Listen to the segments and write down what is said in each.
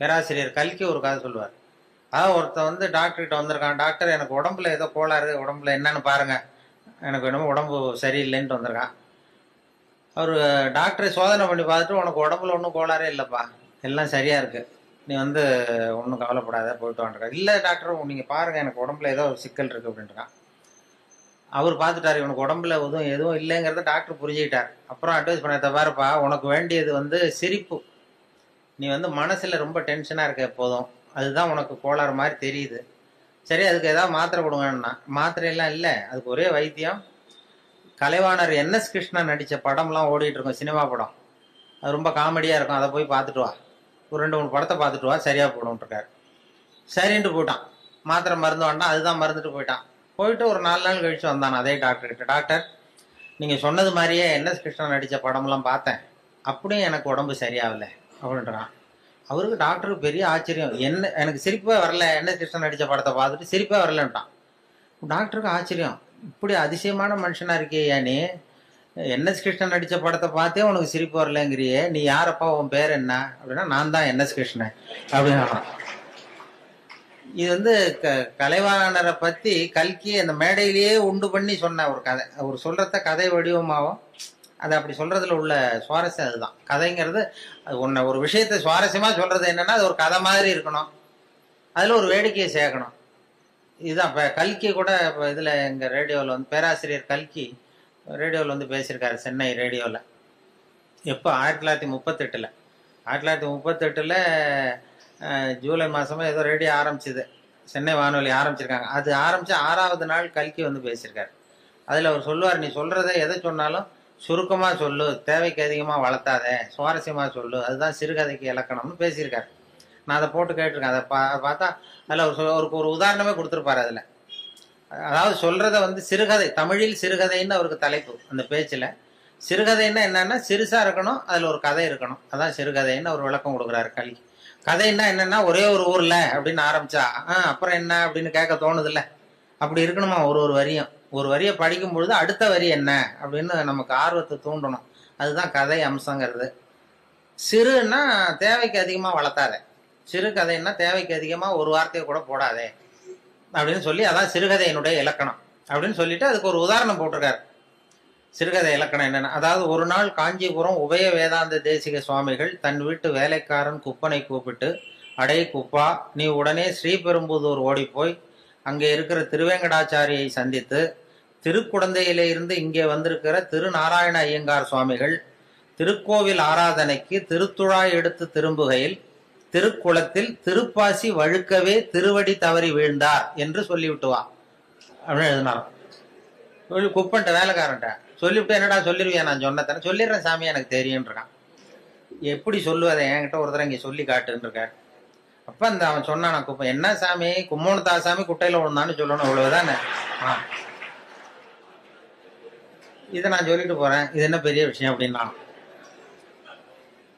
பேராசிரியர் கல்கி ஒரு கதை சொல்லுவார். அதாவது ஒருத்தன் வந்து டாக்டர்கிட்ட வந்திருக்கான். டாக்டர் எனக்கு உடம்புல ஏதோ கோளாறு உடம்புல என்னன்னு பாருங்க. எனக்கு என்னமோ உடம்பு சரியில்லைன்ட்டு வந்திருக்கான். அவர் டாக்டரை சோதனை பண்ணி பார்த்துட்டு உனக்கு உடம்புல ஒன்றும் கோளாறே இல்லைப்பா. எல்லாம் சரியாக இருக்குது நீ வந்து ஒன்றும் கவலைப்படாத போயிட்டு வந்துருக்க இல்லை டாக்டர் நீங்கள் பாருங்கள் எனக்கு உடம்புல ஏதோ ஒரு சிக்கல் இருக்குது அப்படின்றான் அவர் பார்த்துட்டார் இவனுக்கு உடம்புல எதுவும் எதுவும் இல்லைங்கிறத டாக்டர் புரிஞ்சுக்கிட்டார். அப்புறம் அட்வைஸ் பண்ண தவிரப்பா உனக்கு வேண்டியது வந்து சிரிப்பு. நீ வந்து மனசில் ரொம்ப டென்ஷனாக இருக்க எப்போதும். அதுதான் உனக்கு கோளாறு மாதிரி தெரியுது. சரி அதுக்கு ஏதாவது மாத்திரை கொடுங்கன்னா மாத்திரையெல்லாம் இல்லை. அதுக்கு ஒரே வைத்தியம். கலைவாணர் என்எஸ் கிருஷ்ணன் நடித்த படம்லாம் ஓடிட்டு இருக்கும் சினிமா படம். அது ரொம்ப காமெடியாக இருக்கும். அதை போய் பார்த்துட்டு வா. ஒரு ரெண்டு மூணு படத்தை பார்த்துட்டு வா. சரியாக போடும்ன்ட்ருக்காரு சரின்ட்டு போயிட்டான். மாத்திரை மருந்து வேண்டாம் அதுதான் மருந்துட்டு போயிட்டான். போயிட்டு ஒரு நாலு நாள் கழிச்சு வந்தான் அதே டாக்டர்கிட்ட டாக்டர் நீங்கள் சொன்னது மாதிரியே என்எஸ் கிருஷ்ணன் நடித்த படம்லாம் பார்த்தேன். அப்படியும் எனக்கு உடம்பு சரியாகலை. அப்படின்றான் அவருக்கு டாக்டருக்கு பெரிய ஆச்சரியம். என்ன எனக்கு சிரிப்பே வரல. என்ன கிருஷ்ணன் நடித்த படத்தை பார்த்துட்டு சிரிப்பே வரலன்ட்டான் டாக்டருக்கு ஆச்சரியம். இப்படி அதிசயமான மனுஷனாக இருக்கியா நீ. என்எஸ் கிருஷ்ணன் நடித்த படத்தை பார்த்தே உனக்கு சிரிப்பு வரலங்கிறியே. நீ யாரப்பா? உன் பேர் என்ன? அப்படின்னா நான் தான் என்எஸ் கிருஷ்ணன். அப்படின்னா இது வந்து க கலைவாணரை பற்றி கல்கி அந்த மேடையிலேயே உண்டு பண்ணி சொன்ன ஒரு கதை. அவர் சொல்கிறத கதை வடிவமாகவும் அது அப்படி சொல்றதுல உள்ள சுவாரஸ்யம் அதுதான். கதைங்கிறது அது ஒரு விஷயத்தை சுவாரஸ்யமா சொல்றது என்னன்னா அது ஒரு கதை மாதிரி இருக்கணும். அதுல ஒரு வேடிக்கையை சேர்க்கணும். இதுதான் இப்போ கல்கி கூட இப்போ இதில் எங்கள் ரேடியோவில் வந்து பேராசிரியர் கல்கி ரேடியோவில் வந்து பேசியிருக்காரு சென்னை ரேடியோவில் எப்போ? ஆயிரத்தி தொள்ளாயிரத்தி முப்பத்தெட்டில். ஆயிரத்தி தொள்ளாயிரத்தி முப்பத்தெட்டில் ஜூலை மாதமா ஏதோ ரேடியோ ஆரம்பிச்சுது. சென்னை வானொலி ஆரம்பிச்சிருக்காங்க. அது ஆரம்பித்து ஆறாவது நாள் கல்கி வந்து பேசியிருக்காரு. அதில் அவர் சொல்லுவார் நீ சொல்கிறத எதை சொன்னாலும் சுருக்கமாக சொல்லு தேவைக்கு அதிகமாக வளர்த்தாத சுவாரஸ்யமாக சொல்லு அதுதான் சிறுகதைக்கு இலக்கணம்னு பேசியிருக்காரு. நான் அதை போட்டு கேட்டிருக்கேன். அதை பா பார்த்தா அதில் ஒரு சொ- ஒரு உதாரணமே கொடுத்துருப்பாரு அதில். அதாவது சொல்கிறத வந்து சிறுகதை தமிழில் சிறுகதைன்னு அவருக்கு தலைப்பு அந்த பேச்சில். சிறுகதைன்னா என்னென்னா சிறுசாக இருக்கணும் அதில் ஒரு கதை இருக்கணும். அதான் சிறுகதைன்னு அவர் விளக்கம் கொடுக்குறாரு கல்வி கதைன்னா என்னென்னா ஒரே ஒரு ஊரில் அப்படின்னு ஆரம்பிச்சா ஆ அப்புறம் என்ன அப்படின்னு கேட்க தோணுதுல்ல. அப்படி இருக்கணுமா ஒரு ஒரு வரியும். ஒரு வரியை படிக்கும் பொழுது அடுத்த வரி என்ன அப்படின்னு நமக்கு ஆர்வத்தை தூண்டணும். அதுதான் கதை அம்சங்கிறது. சிறுன்னா தேவைக்கு அதிகமாக வளர்த்தாத. சிறு கதைன்னா தேவைக்கு அதிகமாக ஒரு வார்த்தையை கூட போடாதே அப்படின்னு சொல்லி அதான் சிறுகதையினுடைய இலக்கணம் அப்படின்னு சொல்லிட்டு அதுக்கு ஒரு உதாரணம் போட்டிருக்காரு. சிறுகதை இலக்கணம் என்னென்ன அதாவது ஒரு நாள் காஞ்சிபுரம் உபய வேதாந்த தேசிக சுவாமிகள் தன் வீட்டு வேலைக்காரன் குப்பனை கூப்பிட்டு அடே குப்பா நீ உடனே ஸ்ரீபெரும்புதூர் ஓடிப்போய் அங்கே இருக்கிற திருவேங்கடாச்சாரியை சந்தித்து திருக்குடந்தையிலே இருந்து இங்கே வந்திருக்கிற திருநாராயண ஐயங்கார் சுவாமிகள் திருக்கோவில் ஆராதனைக்கு திருத்துழாய் எடுத்து திரும்புகையில் திருக்குளத்தில் திருப்பாசி வழுக்கவே திருவடி தவறி வீழ்ந்தார் என்று சொல்லிவிட்டு வா. அப்படின்னு எழுதினாராம் சொல்லி குப்பன்ட்ட வேலைக்காரன்ட்ட சொல்லிவிட்டு என்னடா சொல்லிருவியா நான் சொன்னதானே சொல்லிடுறேன் சாமி எனக்கு தெரியுன்றான் எப்படி சொல்லுவதை என்கிட்ட ஒருத்தர் இங்கே சொல்லி காட்டுன்னு இருக்காரு அப்ப அந்த அவன் சொன்னான் நான் குப்பை என்ன சாமி? கும்மோனத்தா சாமி குட்டையில விழுந்தான்னு சொல்லணும் அவ்வளவுதானே ஆ. இதை நான் சொல்லிட்டு போறேன். இது என்ன பெரிய விஷயம் அப்படின்னா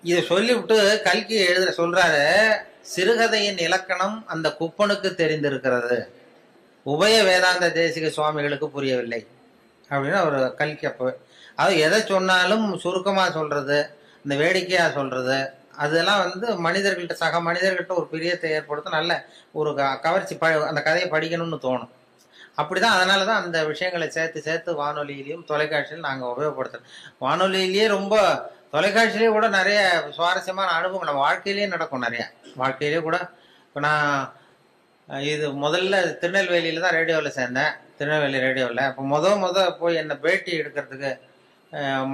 இதை சொல்லிவிட்டு கல்கி எழுத சொல்றாரு சிறுகதையின் இலக்கணம் அந்த குப்பனுக்கு தெரிந்திருக்கிறது. உபய வேதாந்த தேசிக சுவாமிகளுக்கு புரியவில்லை. அப்படின்னு அவர் கல்கி அப்போ அது எதை சொன்னாலும் சுருக்கமாக சொல்றது இந்த வேடிக்கையாக சொல்றது அதெல்லாம் வந்து மனிதர்கள்ட்ட சக மனிதர்கள்ட்ட ஒரு பிரியத்தை ஏற்படுத்த நல்ல ஒரு க- கவர்ச்சி ப அந்த கதையை படிக்கணும்னு தோணும். அப்படிதான் அதனால தான் அந்த விஷயங்களை சேர்த்து சேர்த்து வானொலியிலையும் தொலைக்காட்சியிலும் நாங்கள் உபயோகப்படுத்துறோம். வானொலியிலேயே ரொம்ப தொலைக்காட்சியிலேயே கூட நிறைய சுவாரஸ்யமான அனுபவம் நம்ம வாழ்க்கையிலேயே நடக்கும் நிறையா. வாழ்க்கையிலேயே கூட இப்போ நான் இது முதல்ல திருநெல்வேலியில் தான் ரேடியோவில் சேர்ந்தேன். திருநெல்வேலி ரேடியோவில் அப்போ முத முத போய் என்னை பேட்டி எடுக்கிறதுக்கு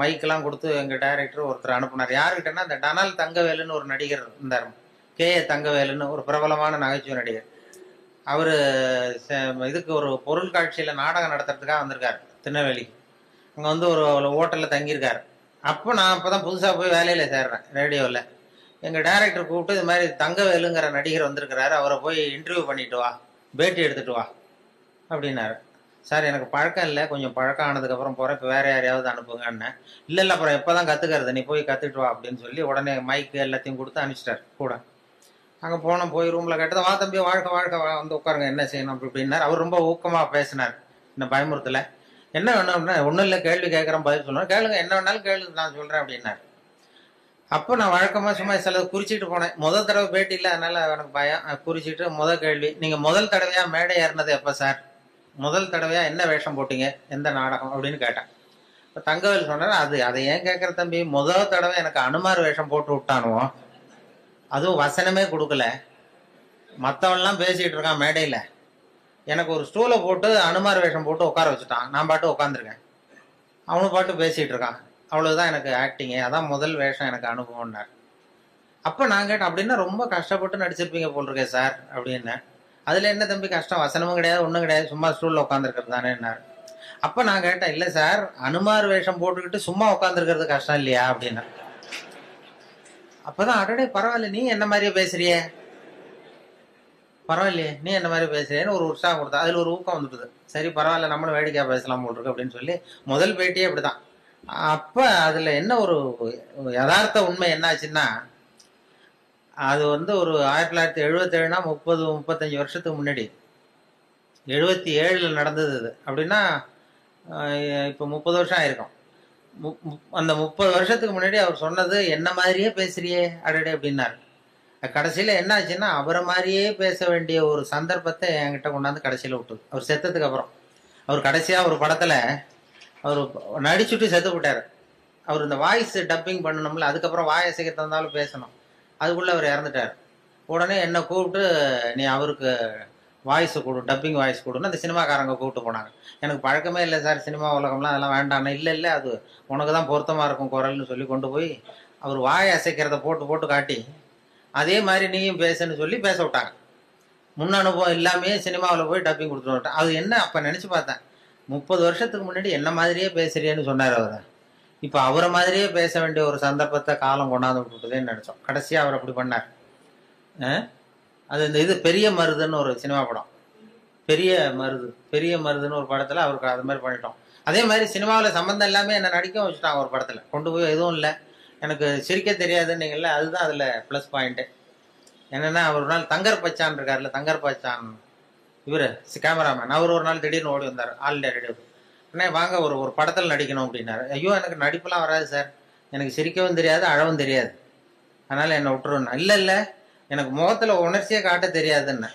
மைக்கெல்லாம் கொடுத்து எங்கள் டைரக்டர் ஒருத்தர் அனுப்புனார். யாருக்கிட்டன்னா அந்த டனால் தங்கவேலுன்னு ஒரு நடிகர் இருந்தார். கே ஏ தங்கவேலுன்னு ஒரு பிரபலமான நகைச்சுவை நடிகர். அவர் இதுக்கு ஒரு பொருள் காட்சியில் நாடகம் நடத்துறதுக்காக வந்திருக்கார் திருநெல்வேலிக்கு அங்கே வந்து ஒரு ஹோட்டலில் தங்கியிருக்கார். அப்போ நான் அப்போ தான் புதுசாக போய் வேலையில் சேர்றேன் ரேடியோவில் எங்கள் டைரக்டர் கூப்பிட்டு இது மாதிரி தங்கவேலுங்கிற நடிகர் வந்திருக்கிறாரு. அவரை போய் இன்டர்வியூ பண்ணிட்டு வா பேட்டி எடுத்துட்டு வா அப்படின்னாரு. சார் எனக்கு பழக்கம் இல்லை. கொஞ்சம் பழக்கம் ஆனதுக்கப்புறம் போகிறேன் இப்போ வேறு யாரையாவது அனுப்புங்கன்னு இல்லை இல்லை அப்புறம் எப்போ தான் கற்றுக்கிறது நீ போய் கற்றுட்டு வா அப்படின்னு சொல்லி உடனே மைக்கு எல்லாத்தையும் கொடுத்து அனுப்பிச்சிட்டார் கூட. அங்கே போனோம் போய் ரூமில் கேட்டது வா தம்பி வாழ்க்கை வாழ்க்கை வா வந்து உட்காருங்க என்ன செய்யணும்? அப்படி அப்படின்னார் அவர் ரொம்ப ஊக்கமாக பேசினார் இந்த பயமுறுத்தல. என்ன வேணும் அப்படின்னா ஒன்றும் இல்லை கேள்வி கேட்குறேன் பதில் சொல்லணும் கேளுங்க என்ன வேணாலும் கேளு நான் சொல்கிறேன் அப்படின்னார். அப்போ நான் வழக்கமாக சும்மா சில குறிச்சிட்டு போனேன். முதல் தடவை பேட்டி இல்லை அதனால எனக்கு பயம். குறிச்சிட்டு முதல் கேள்வி. நீங்கள் முதல் தடவையாக மேடை ஏறினது எப்போ சார்? முதல் தடவையா என்ன வேஷம் போட்டீங்க? எந்த நாடகம்? அப்படின்னு கேட்டேன். இப்போ தங்கவேல் சொன்னார் அது அதை ஏன் கேட்குற தம்பி? முதல் தடவை எனக்கு அனுமார் வேஷம் போட்டு விட்டானுவோம் அதுவும் வசனமே கொடுக்கல. மற்றவன்லாம் பேசிகிட்டு இருக்கான் மேடையில். எனக்கு ஒரு ஸ்டூலை போட்டு அனுமார் வேஷம் போட்டு உட்கார வச்சுட்டான். நான் பாட்டு உட்காந்துருக்கேன் அவனு பாட்டு பேசிகிட்டு இருக்கான். அவ்வளோதான் எனக்கு ஆக்டிங்கு அதான் முதல் வேஷம் எனக்கு அனுபவம்னார். அப்போ நான் கேட்டேன் அப்படின்னா ரொம்ப கஷ்டப்பட்டு நடிச்சிருப்பீங்க போல் இருக்கேன் சார் அப்படின்னேன் அதில் என்ன தம்பி கஷ்டம்? வசனமும் கிடையாது ஒன்றும் கிடையாது. சும்மா ஸ்டூலில் உட்காந்துருக்கிறது தானேன்னார் அப்போ நான் கேட்டேன் இல்லை சார் அனுமார் வேஷம் போட்டுக்கிட்டு சும்மா உட்காந்துருக்கிறது கஷ்டம் இல்லையா? அப்படின்னா. அப்பதான் அடடே பரவாயில்ல நீ என்ன மாதிரியே பேசுறியே? பரவாயில்லையே நீ என்ன மாதிரி பேசுறேன்னு ஒரு உற்சாகம் கொடுத்தா அதுல ஒரு ஊக்கம் வந்துடுது. சரி பரவாயில்ல நம்மளும் வேடிக்கையா பேசலாம் போல் இருக்கு அப்படின்னு சொல்லி முதல் பேட்டியே அப்படிதான் அப்ப அதுல என்ன ஒரு யதார்த்த உண்மை என்னாச்சுன்னா அது வந்து ஒரு ஆயிரத்தி தொள்ளாயிரத்தி எழுபத்தேழுனா முப்பது முப்பத்தஞ்சு வருஷத்துக்கு முன்னாடி. எழுபத்தி ஏழில் நடந்தது இது அப்படின்னா இப்போ முப்பது வருஷம் ஆயிருக்கும். மு- அந்த முப்பது வருஷத்துக்கு முன்னாடி அவர் சொன்னது என்ன மாதிரியே பேசுறியே? அடடே அப்படின்னாரு. கடைசியில் என்ன ஆச்சுன்னா அவரை மாதிரியே பேச வேண்டிய ஒரு சந்தர்ப்பத்தை என்கிட்ட கொண்டாந்து கடைசியில் விட்டுது. அவர் செத்ததுக்கு அப்புறம். அவர் கடைசியாக ஒரு படத்தில் அவர் நடிச்சுட்டு செத்து விட்டார் அவர் இந்த வாய்ஸ் டப்பிங் பண்ணணும்ல அதுக்கப்புறம் வாய் அசைக்க தந்தாலும் பேசணும். அதுக்குள்ளே அவர் இறந்துட்டார். உடனே என்னை கூப்பிட்டு நீ அவருக்கு வாய்ஸ் கொடு டப்பிங் வாய்ஸ் கொடுன்னு அந்த சினிமாக்காரங்க கூப்பிட்டு போனாங்க. எனக்கு பழக்கமே இல்லை சார் சினிமா உலகம்லாம் அதெல்லாம் வேண்டாண்ணா இல்லை இல்லை அது உனக்கு தான் பொருத்தமாக இருக்கும் குரல்னு சொல்லி கொண்டு போய் அவர் வாய் அசைக்கிறத போட்டு போட்டு காட்டி அதே மாதிரி நீயும் பேசுன்னு சொல்லி பேச விட்டாங்க. முன் அனுபவம் இல்லாமே சினிமாவில் போய் டப்பிங் கொடுத்துட்டு அது என்ன? அப்போ நினச்சி பார்த்தேன் முப்பது வருஷத்துக்கு முன்னாடி என்ன மாதிரியே பேசுறியேன்னு சொன்னார் அவர். இப்போ அவரை மாதிரியே பேச வேண்டிய ஒரு சந்தர்ப்பத்தை காலம் கொண்டாந்து விட்டுட்டதேன்னு நினச்சோம். கடைசியாக அவர் அப்படி பண்ணார். ஆ? அது இந்த இது பெரிய மருதுன்னு ஒரு சினிமா படம். பெரிய மருது பெரிய மருதுன்னு ஒரு படத்தில் அவருக்கு அது மாதிரி பண்ணிட்டோம். அதே மாதிரி சினிமாவில் சம்மந்தம் எல்லாமே என்ன நடிக்க வச்சுட்டாங்க ஒரு படத்தில். கொண்டு போய் எதுவும் இல்லை. எனக்கு சிரிக்க தெரியாதுன்னீங்கல்ல அதுதான் அதில் ப்ளஸ் பாயிண்ட்டு என்னென்னா அவர் ஒரு நாள் தங்கர் பச்சான் இருக்கார்ல தங்கர் பச்சான். இவர் கேமராமேன். அவர் ஒரு நாள் திடீர்னு ஓடி வந்தார். ஆல் இண்டியா அண்ணே வாங்க ஒரு ஒரு படத்தில் நடிக்கணும் அப்படின்னாரு. ஐயோ எனக்கு நடிப்பெல்லாம் வராது சார். எனக்கு சிரிக்கவும் தெரியாது அழவும் தெரியாது. அதனால் என்னை விட்டுருவேன் இல்லை இல்லை. எனக்கு முகத்தில் உணர்ச்சியே காட்ட தெரியாதுன்னு.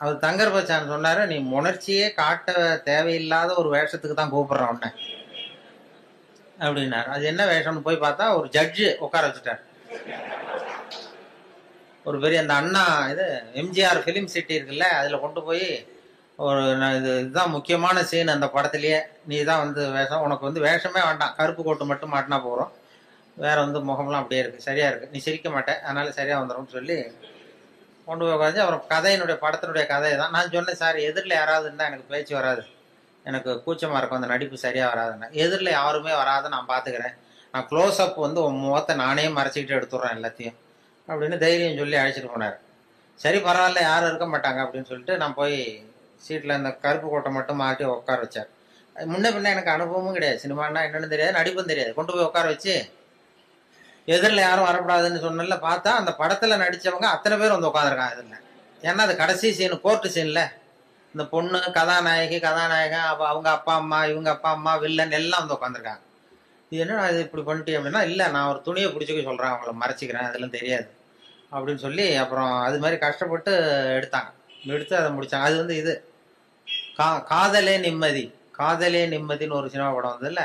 அவர் தங்கர் பச்சான் சொன்னார் நீ உணர்ச்சியே காட்ட தேவையில்லாத ஒரு வேஷத்துக்கு தான் கூப்பிட்றேன் உன்னை. அப்படின்னாரு. அது என்ன வேஷம்னு போய் பார்த்தா ஒரு ஜட்ஜு உட்கார வச்சுட்டார். ஒரு பெரிய அந்த அண்ணா இது எம்ஜிஆர் ஃபிலிம் சிட்டி இருக்குல்ல அதில் கொண்டு போய் ஒரு நான் இது இதுதான் முக்கியமான சீன் அந்த படத்துலயே. நீ தான் வந்து வேஷம் உனக்கு வந்து வேஷமே வேண்டாம். கருப்பு கோட்டு மட்டும் மாட்டினா போகிறோம் வேற வந்து முகம்லாம் அப்படியே இருக்கு. சரியா இருக்கு. நீ சிரிக்க மாட்டேன் அதனால சரியா வந்துடும்னு சொல்லி கொண்டு போய் உட்காந்து அப்புறம் கதையினுடைய படத்தினுடைய கதை தான் நான் சொன்னேன் சார் எதிரில் யாராவது இருந்தால் எனக்கு பேச்சு வராது. எனக்கு கூச்சமாக இருக்கும். அந்த நடிப்பு சரியாக வராதுன்னு. எதிரில் யாருமே வராத நான் பார்த்துக்கிறேன் நான் க்ளோஸ் அப் வந்து உன் முகத்தை நானே மறைச்சிக்கிட்டு எடுத்துடுறேன் எல்லாத்தையும். அப்படின்னு தைரியம் சொல்லி அழைச்சிட்டு போனார். சரி பரவாயில்ல. யாரும் இருக்க மாட்டாங்க. அப்படின்னு சொல்லிட்டு நான் போய் சீட்டில் அந்த கருப்பு கோட்டை மட்டும் மாட்டி உட்கார வச்சார். அது முன்ன பின்ன எனக்கு அனுபவமும் கிடையாது. சினிமான்னா என்னென்னு தெரியாது நடிப்பும் தெரியாது. கொண்டு போய் உட்கார வச்சு எதிரில் யாரும் வரக்கூடாதுன்னு சொன்னல பார்த்தா அந்த படத்தில் நடித்தவங்க அத்தனை பேர் வந்து உட்காந்துருக்காங்க இதில். ஏன்னா அது கடைசி சீனு கோர்ட்டு சீனில் இந்த பொண்ணு கதாநாயகி கதாநாயகன் அப்போ அவங்க அப்பா அம்மா இவங்க அப்பா அம்மா வில்லன் எல்லாம் வந்து உட்காந்துருக்காங்க இது என்ன இது இப்படி பண்ணிட்டேன் அப்படின்னா இல்லை நான் ஒரு துணியை பிடிச்சிக்க சொல்கிறேன் அவங்கள மறைச்சிக்கிறேன் அதெல்லாம் தெரியாது அப்படின்னு சொல்லி அப்புறம் அது மாதிரி கஷ்டப்பட்டு எடுத்தாங்க. எடுத்து அதை முடித்தாங்க அது வந்து இது. கா காதலே நிம்மதி. காதலே நிம்மதின்னு ஒரு சினிமா படம் வந்ததுல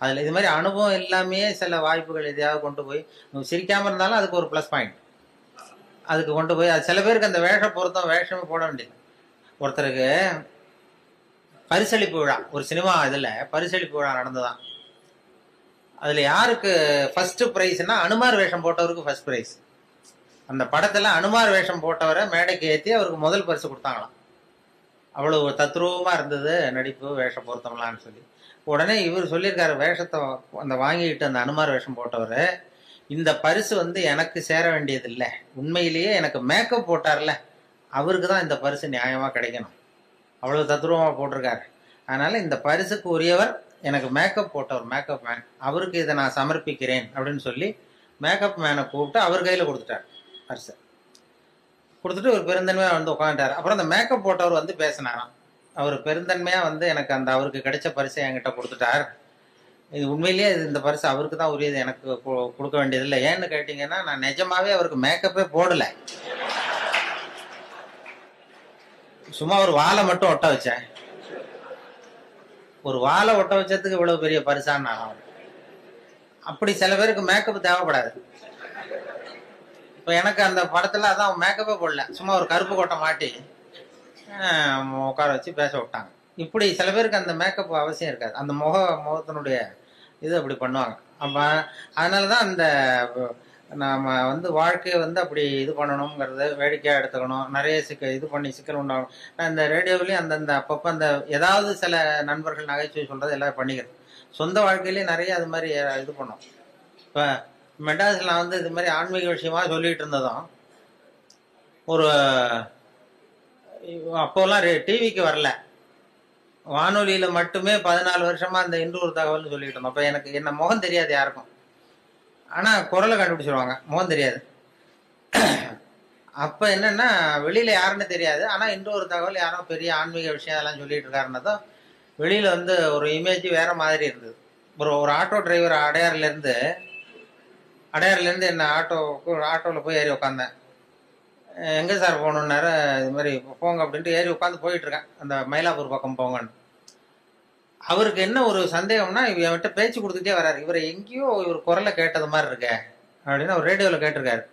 அதில் இது மாதிரி அனுபவம் எல்லாமே சில வாய்ப்புகள் எதையாவது கொண்டு போய் சிரிக்காமல் சிரிக்காம இருந்தாலும் அதுக்கு ஒரு ப்ளஸ் பாயிண்ட் அதுக்கு கொண்டு போய் அது சில பேருக்கு அந்த வேஷ பொருத்தம் வேஷமே போட வேண்டியது. ஒருத்தருக்கு பரிசளிப்பு விழா ஒரு சினிமா இதில் பரிசளிப்பு விழா நடந்ததான் அதில் யாருக்கு ஃபர்ஸ்ட் ப்ரைஸ்னா அனுமார் வேஷம் போட்டவருக்கு ஃபர்ஸ்ட் ப்ரைஸ் அந்த படத்தில் அனுமார் வேஷம் போட்டவரை மேடைக்கு ஏற்றி அவருக்கு முதல் பரிசு கொடுத்தாங்களாம். அவ்வளவு தத்ரூபமாக இருந்தது நடிப்பு வேஷ பொருத்தம்லான்னு சொல்லி. உடனே இவர் சொல்லியிருக்காரு வேஷத்தை அந்த வாங்கிக்கிட்டு அந்த அனுமார் வேஷம் போட்டவர் இந்த பரிசு வந்து எனக்கு சேர வேண்டியதில்லை. உண்மையிலேயே எனக்கு மேக்கப் போட்டார்ல அவருக்கு தான் இந்த பரிசு நியாயமாக கிடைக்கணும். அவ்வளோ தத்ரூபமாக போட்டிருக்காரு. அதனால் இந்த பரிசுக்கு உரியவர் எனக்கு மேக்கப் போட்டவர் மேக்கப் மேன் அவருக்கு இதை நான் சமர்ப்பிக்கிறேன் அப்படின்னு சொல்லி மேக்கப் மேனை கூப்பிட்டு அவர் கையில் கொடுத்துட்டார் பரிசு. கொடுத்துட்டு ஒரு பெருந்தன்மையாக வந்து உட்காந்துட்டார் அப்புறம் அந்த மேக்கப் போட்டவர் வந்து பேசினாராம். அவர் பெருந்தன்மையாக வந்து எனக்கு அந்த அவருக்கு கிடைச்ச பரிசை என்கிட்ட கொடுத்துட்டார். இது உண்மையிலேயே இந்த பரிசு அவருக்கு தான் உரியது. எனக்கு கொடுக்க வேண்டியதில்லை. ஏன்னு கேட்டிங்கன்னா நான் நிஜமாவே அவருக்கு மேக்கப்பே போடலை. சும்மா ஒரு வாழை மட்டும் ஒட்ட வச்சேன். ஒரு வாழை ஒட்ட வச்சதுக்கு இவ்வளவு பெரிய பரிசான்னு நான் அப்படி சில பேருக்கு மேக்கப் தேவைப்படாது. இப்போ எனக்கு அந்த படத்துல அதான் மேக்கப்பே போடல. சும்மா ஒரு கருப்பு கொட்டை மாட்டி உட்கார வச்சு பேச விட்டாங்க. இப்படி சில பேருக்கு அந்த மேக்கப் அவசியம் இருக்காது. அந்த முக முகத்தினுடைய இது அப்படி பண்ணுவாங்க. அப்போ அதனால தான் அந்த நாம வந்து வாழ்க்கையை வந்து அப்படி இது பண்ணணுங்கிறத வேடிக்கையாக எடுத்துக்கணும். நிறைய சிக்க இது பண்ணி சிக்கல் உண்டாகணும். நான் இந்த ரேடியோவிலையும் அந்தந்த அப்பப்போ அந்த ஏதாவது சில நண்பர்கள் நகைச்சுவை சொல்கிறது எல்லாம் பண்ணிக்கிறது. சொந்த வாழ்க்கையிலேயே நிறைய அது மாதிரி இது பண்ணோம். இப்போ மெட்ராஸில் நான் வந்து இது மாதிரி ஆன்மீக விஷயமா சொல்லிகிட்டு இருந்ததும் ஒரு அப்போல்லாம் டிவிக்கு வரல. வானொலியில் மட்டுமே பதினாலு வருஷமா அந்த ஒரு தகவல்னு சொல்லிட்டு இருந்தோம். அப்போ எனக்கு என்ன முகம் தெரியாது யாருக்கும். ஆனால் குரலை கண்டுபிடிச்சிருவாங்க. முகம் தெரியாது. அப்போ என்னென்னா வெளியில் யாருன்னு தெரியாது. ஆனால் இன்று ஒரு தகவல் யாரோ பெரிய ஆன்மீக விஷயம் அதெல்லாம் சொல்லிட்டு இருக்காருன்னதும் வெளியில் வந்து ஒரு இமேஜ் வேறு மாதிரி இருந்தது. ஒரு ஒரு ஆட்டோ டிரைவர் அடையாறுலேருந்து அடையாறுலேருந்து என்ன ஆட்டோவுக்கு ஆட்டோவில் போய் ஏறி உட்காந்தேன் எங்கே சார் போகணுன்னாரு இது மாதிரி போங்க அப்படின்ட்டு ஏறி உட்காந்து போயிட்டுருக்கேன். அந்த மயிலாப்பூர் பக்கம் போங்கன்னு. அவருக்கு என்ன ஒரு சந்தேகம்னா இவன்கிட்ட பேச்சு கொடுத்துட்டே வராரு. இவரை எங்கேயோ இவர் குரலை கேட்டது மாதிரி இருக்கே அப்படின்னு அவர் ரேடியோவில் கேட்டிருக்காரு.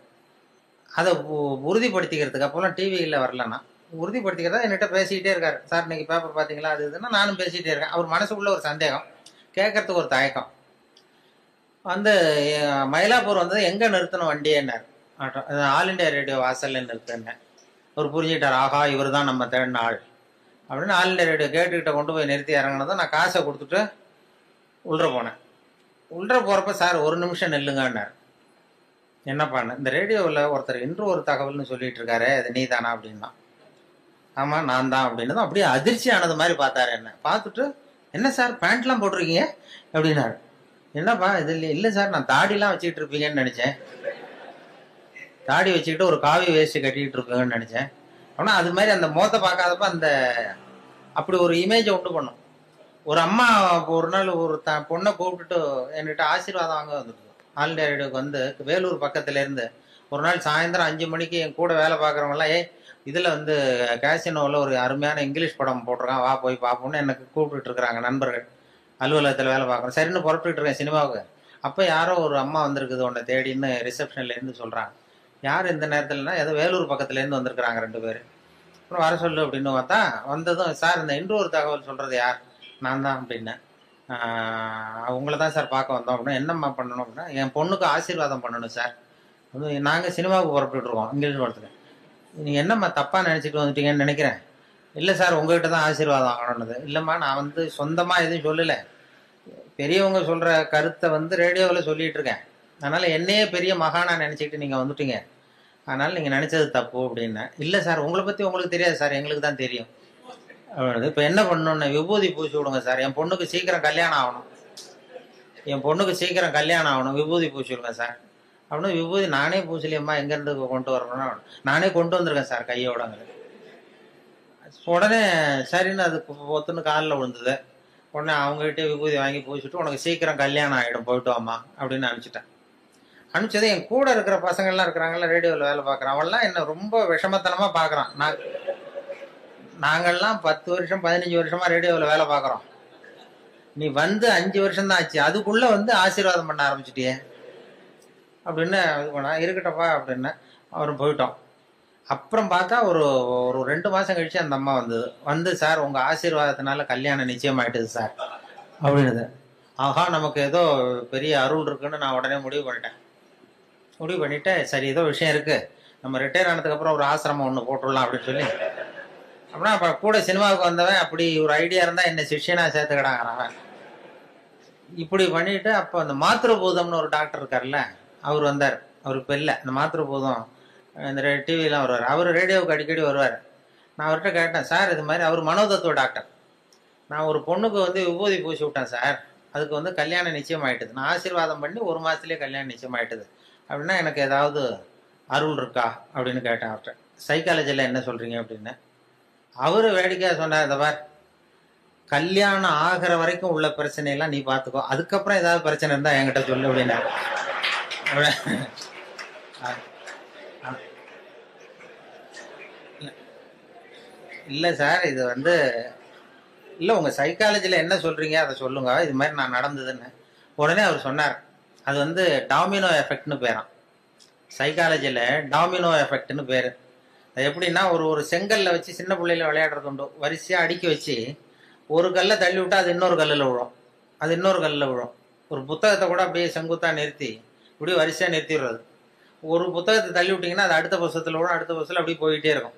அதை உ- உறுதிப்படுத்திக்கிறதுக்கு அப்போல்லாம் டிவியில் வரலன்னா உறுதிப்படுத்திக்கிறதா என்கிட்ட பேசிக்கிட்டே இருக்காரு. சார் இன்னைக்கு பேப்பர் பார்த்தீங்களா அது இதுன்னா நானும் பேசிகிட்டே இருக்கேன். அவர் மனசுக்குள்ள ஒரு சந்தேகம் கேட்கறதுக்கு ஒரு தயக்கம். வந்து மயிலாப்பூர் வந்து எங்க நிறுத்தணும் வண்டியேன்னாரு ஆட்டோ ஆல் இண்டியா ரேடியோ வாசல்ல நிறுத்தினேன் அவர் புரிஞ்சுக்கிட்டார் ஆஹா இவர் தான் நம்ம தேடின ஆள். அப்படின்னு ஆல் இண்டியா ரேடியோ கேட்டுக்கிட்ட கொண்டு போய் நிறுத்தி இறங்கினதும் நான் காசை கொடுத்துட்டு உள்ள போனேன். உள்ள போறப்ப சார் ஒரு நிமிஷம் நில்லுங்கன்னார். என்ன பண்ண இந்த ரேடியோவில் ஒருத்தர் இன்று ஒரு தகவல்னு சொல்லிட்டு இருக்காரு அது நீ தானா? அப்படின்னா. ஆமாம் நான் தான் அப்படின்னதும் அப்படியே அதிர்ச்சி ஆனது மாதிரி பார்த்தாரு என்ன. பார்த்துட்டு என்ன சார் பேண்ட்லாம் போட்டிருக்கீங்க? அப்படின்னாரு. என்னப்பா இது இல்லை இல்லை சார் நான் தாடிலாம் வச்சுக்கிட்டு இருப்பீங்கன்னு நினச்சேன். தாடி வச்சுக்கிட்டு ஒரு காவி வேஸ்ட்டு கட்டிக்கிட்டு இருப்பீங்கன்னு நினச்சேன். ஆனால் அது மாதிரி அந்த மோத்தை பார்க்காதப்ப அந்த அப்படி ஒரு இமேஜை உண்டு பண்ணும். ஒரு அம்மா ஒரு நாள் ஒரு த பொண்ணை கூப்பிட்டுட்டு என்கிட்ட ஆசீர்வாதம் வாங்க வந்துருக்கு. ஆல் இண்டியா வந்து வேலூர் பக்கத்துலேருந்து ஒரு நாள் சாயந்தரம் அஞ்சு மணிக்கு என் கூட வேலை பார்க்குறவங்களாம் ஏ இதில் வந்து கேசினோவில் ஒரு அருமையான இங்கிலீஷ் படம் போட்டிருக்கான் வா போய் பார்ப்போம்னு எனக்கு கூப்பிட்டுட்டு இருக்கிறாங்க நண்பர்கள். அலுவலகத்தில் வேலை பார்க்குறோம் சரின்னு புறப்பட்டுட்டு இருக்கேன் சினிமாவுக்கு. அப்போ யாரோ ஒரு அம்மா வந்திருக்குது உன்னை தேடின்னு ரிசப்ஷன்லேருந்து சொல்கிறாங்க யார் இந்த நேரத்தில்னா ஏதோ வேலூர் பக்கத்துலேருந்து வந்திருக்கிறாங்க ரெண்டு பேர். அப்புறம் வர சொல்லு அப்படின்னு பார்த்தா வந்ததும் சார் இந்த இன்று ஒரு தகவல் சொல்கிறது யார்? நான் தான் அப்படின்னேன். உங்களை தான் சார் பார்க்க வந்தோம் அப்படின்னா என்னம்மா பண்ணணும் அப்படின்னா என் பொண்ணுக்கு ஆசீர்வாதம் பண்ணணும் சார். வந்து நாங்கள் சினிமாவுக்கு புறப்பட்டுருக்கோம் இங்கிலீஷ் படத்தில் நீங்கள் என்னம்மா தப்பாக நினச்சிட்டு வந்துட்டீங்கன்னு நினைக்கிறேன். இல்லை சார் உங்ககிட்ட தான் ஆசீர்வாதம் ஆகணுன்னு இல்லைம்மா நான் வந்து சொந்தமாக எதுவும் சொல்லலை. பெரியவங்க சொல்கிற கருத்தை வந்து ரேடியோவில் சொல்லிகிட்டு இருக்கேன். அதனால் என்னையே பெரிய மகானாக நினச்சிக்கிட்டு நீங்கள் வந்துட்டீங்க. அதனால் நீங்கள் நினச்சது தப்பு அப்படின்னேன் இல்லை சார் உங்களை பற்றி உங்களுக்கு தெரியாது சார் எங்களுக்கு தான் தெரியும். இப்போ என்ன பண்ணணும்னு விபூதி பூசி விடுங்க சார். என் பொண்ணுக்கு சீக்கிரம் கல்யாணம் ஆகணும். என் பொண்ணுக்கு சீக்கிரம் கல்யாணம் ஆகணும். விபூதி பூசி விடுங்க சார். அப்படின்னு விபூதி நானே பூசலியம்மா எங்கேருந்து கொண்டு வரணும்னா. நானே கொண்டு வந்திருக்கேன் சார் கையோடங்களுக்கு உடனே சரின்னு அது ஒத்துன்னு காலில் விழுந்தது. உடனே அவங்ககிட்ட விபூதி வாங்கி பூசிட்டு உனக்கு சீக்கிரம் கல்யாணம் ஆகிடும் போயிட்டு வாமா அப்படின்னு அனுப்பிச்சிட்டேன். அனுப்பிச்சது என் கூட இருக்கிற பசங்கள்லாம் இருக்கிறாங்கல்ல ரேடியோவில் வேலை பார்க்குறான். அவன்லாம் என்ன ரொம்ப விஷமத்தனமாக பார்க்குறான். நான் நாங்கள்லாம் பத்து வருஷம் பதினஞ்சு வருஷமாக ரேடியோவில் வேலை பார்க்குறோம். நீ வந்து அஞ்சு வருஷம் தான் ஆச்சு. அதுக்குள்ளே வந்து ஆசீர்வாதம் பண்ண ஆரம்பிச்சிட்டியே. அப்படின்னு இது பண்ணா இருக்கட்டப்பா அப்படின்னு அவரும் போயிட்டோம். அப்புறம் பார்த்தா ஒரு ஒரு ரெண்டு மாசம் கழிச்சு அந்த அம்மா வந்தது. வந்து சார் உங்க ஆசீர்வாதத்தினால கல்யாணம் நிச்சயம் நிச்சயமாயிட்டுது சார். அப்படின்னுது. ஆஹா நமக்கு ஏதோ பெரிய அருள் இருக்குன்னு நான் உடனே முடிவு பண்ணிட்டேன். முடிவு பண்ணிட்டு சரி ஏதோ விஷயம் இருக்கு. நம்ம ரிட்டையர் ஆனதுக்கு அப்புறம் ஒரு ஆசிரமம் ஒன்று போட்டுடலாம் அப்படின்னு சொல்லி. அப்படின்னா அப்ப கூட சினிமாவுக்கு வந்தவன் அப்படி ஒரு ஐடியா இருந்தா என்ன சிஷ்யனா சேர்த்துக்கிடாங்க அவன். இப்படி பண்ணிட்டு அப்போ அந்த மாத்திரபூதம்னு ஒரு டாக்டர் இருக்கார்ல அவர் வந்தார். அவருக்கு இப்போ இல்லை. அந்த மாத்திரபூதம் இந்த டிவிலாம் வருவார். அவர் ரேடியோவுக்கு அடிக்கடி வருவார். நான் அவர்கிட்ட கேட்டேன் சார் இது மாதிரி அவர் மனோதத்துவ டாக்டர். நான் ஒரு பொண்ணுக்கு வந்து விபூதி பூசி விட்டேன் சார். அதுக்கு வந்து கல்யாணம் நிச்சயம் ஆயிட்டுது. நான் ஆசீர்வாதம் பண்ணி ஒரு மாதத்துலேயே கல்யாணம் நிச்சயம் ஆகிட்டது அப்படின்னா எனக்கு ஏதாவது அருள் இருக்கா? அப்படின்னு கேட்டேன் அவர்கிட்ட. சைக்காலஜியில் என்ன சொல்கிறீங்க அப்படின்னு. அவர் வேடிக்கையாக சொன்னார் இந்த பார் கல்யாணம் ஆகிற வரைக்கும் உள்ள பிரச்சனையெல்லாம் நீ பார்த்துக்கோ அதுக்கப்புறம் ஏதாவது பிரச்சனை இருந்தால் என்கிட்ட சொல்லு அப்படின்னா இல்லை சார் இது வந்து இல்லை உங்கள் சைக்காலஜியில் என்ன சொல்கிறீங்க அதை சொல்லுங்க. இது மாதிரி நான் நடந்ததுன்னு. உடனே அவர் சொன்னார் அது வந்து டாமினோ எஃபெக்ட்னு பேரான் சைக்காலஜியில் டாமினோ எஃபெக்ட்னு பேர். அது எப்படின்னா ஒரு ஒரு செங்கல்ல வச்சு சின்ன பிள்ளையில விளையாடுறது உண்டு. வரிசையாக அடுக்கி வச்சு ஒரு கல்லை தள்ளி விட்டா அது இன்னொரு கல்லில் விழும். அது இன்னொரு கல்லில் விழும். ஒரு புத்தகத்தை கூட அப்படியே செங்குத்தாக நிறுத்தி இப்படியே வரிசையாக நிறுத்திடுறது. ஒரு புத்தகத்தை தள்ளி விட்டிங்கன்னா அது அடுத்த வருஷத்தில் விழும் அடுத்த புத்தகத்தில் அப்படியே போயிட்டே இருக்கும்.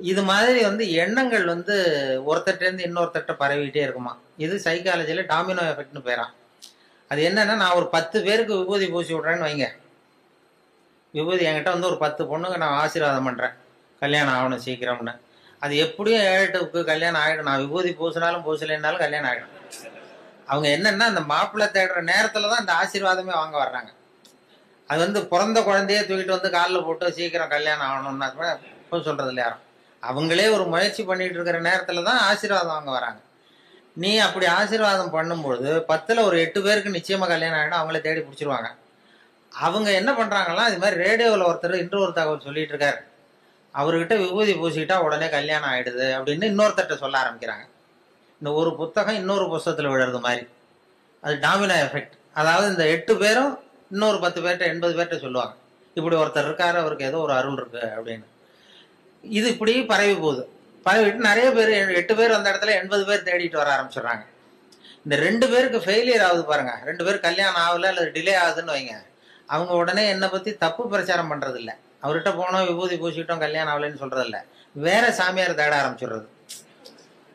இது மாதிரி வந்து எண்ணங்கள் வந்து ஒருத்தட்டேருந்து இன்னொருத்தர்ட்ட பரவிட்டே இருக்குமா? இது சைக்காலஜியில் டாமினோ எஃபெக்ட்னு பேராம் அது என்னன்னா நான் ஒரு பத்து பேருக்கு விபூதி பூசி விட்றேன்னு வைங்க. விபூதி என்கிட்ட வந்து ஒரு பத்து பொண்ணுங்க நான் ஆசீர்வாதம் பண்ணுறேன் கல்யாணம் ஆகணும் சீக்கிரம்னு. அது எப்படியும் ஏழட்டுக்கு கல்யாணம் ஆகிடும். நான் விபூதி பூசினாலும் பூசலைன்னாலும் கல்யாணம் ஆகிடும். அவங்க என்னென்னா அந்த மாப்பிள்ளை தேடுற நேரத்தில் தான் அந்த ஆசீர்வாதமே வாங்க வர்றாங்க. அது வந்து பிறந்த குழந்தையே தூக்கிட்டு வந்து காலில் போட்டு சீக்கிரம் கல்யாணம் ஆகணும்னா கூட இப்போ சொல்கிறது இல்லை யாரும். அவங்களே ஒரு முயற்சி பண்ணிட்டு இருக்கிற நேரத்தில் தான் ஆசீர்வாதம் அவங்க வராங்க. நீ அப்படி ஆசீர்வாதம் பண்ணும்பொழுது பத்தில் ஒரு எட்டு பேருக்கு நிச்சயமாக கல்யாணம் ஆகிடும் அவங்கள தேடி பிடிச்சிருவாங்க. அவங்க என்ன பண்ணுறாங்கன்னா இது மாதிரி ரேடியோவில் ஒருத்தர் இன்று ஒரு தகவல் சொல்லிட்டு இருக்காரு. அவர்கிட்ட விபூதி பூசிக்கிட்டா உடனே கல்யாணம் ஆயிடுது அப்படின்னு இன்னொருத்தர்கிட்ட சொல்ல ஆரம்பிக்கிறாங்க. இந்த ஒரு புத்தகம் இன்னொரு புஸ்தகத்தில் விழுறது மாதிரி. அது டாமினா எஃபெக்ட் அதாவது இந்த எட்டு பேரும் இன்னொரு பத்து பேர்கிட்ட எண்பது பேர்கிட்ட சொல்லுவாங்க. இப்படி ஒருத்தர் இருக்காரு அவருக்கு ஏதோ ஒரு அருள் இருக்கு அப்படின்னு. இது இப்படி பரவி போகுது. பரவிட்டு நிறைய பேர் எட்டு பேர் அந்த இடத்துல எண்பது பேர் தேடிட்டு வர ஆரம்பிச்சிடுறாங்க. இந்த ரெண்டு பேருக்கு ஃபெயிலியர் ஆகுது பாருங்க. ரெண்டு பேர் கல்யாணம் ஆகல அல்லது டிலே ஆகுதுன்னு வைங்க. அவங்க உடனே என்னை பற்றி தப்பு பிரச்சாரம் பண்ணுறதில்ல இல்ல அவர்கிட்ட போனோம் விபூதி பூசிட்டோம் கல்யாணம் ஆகலைன்னு சொல்கிறதில்ல வேற சாமியார் தேட ஆரம்பிச்சிடுறது.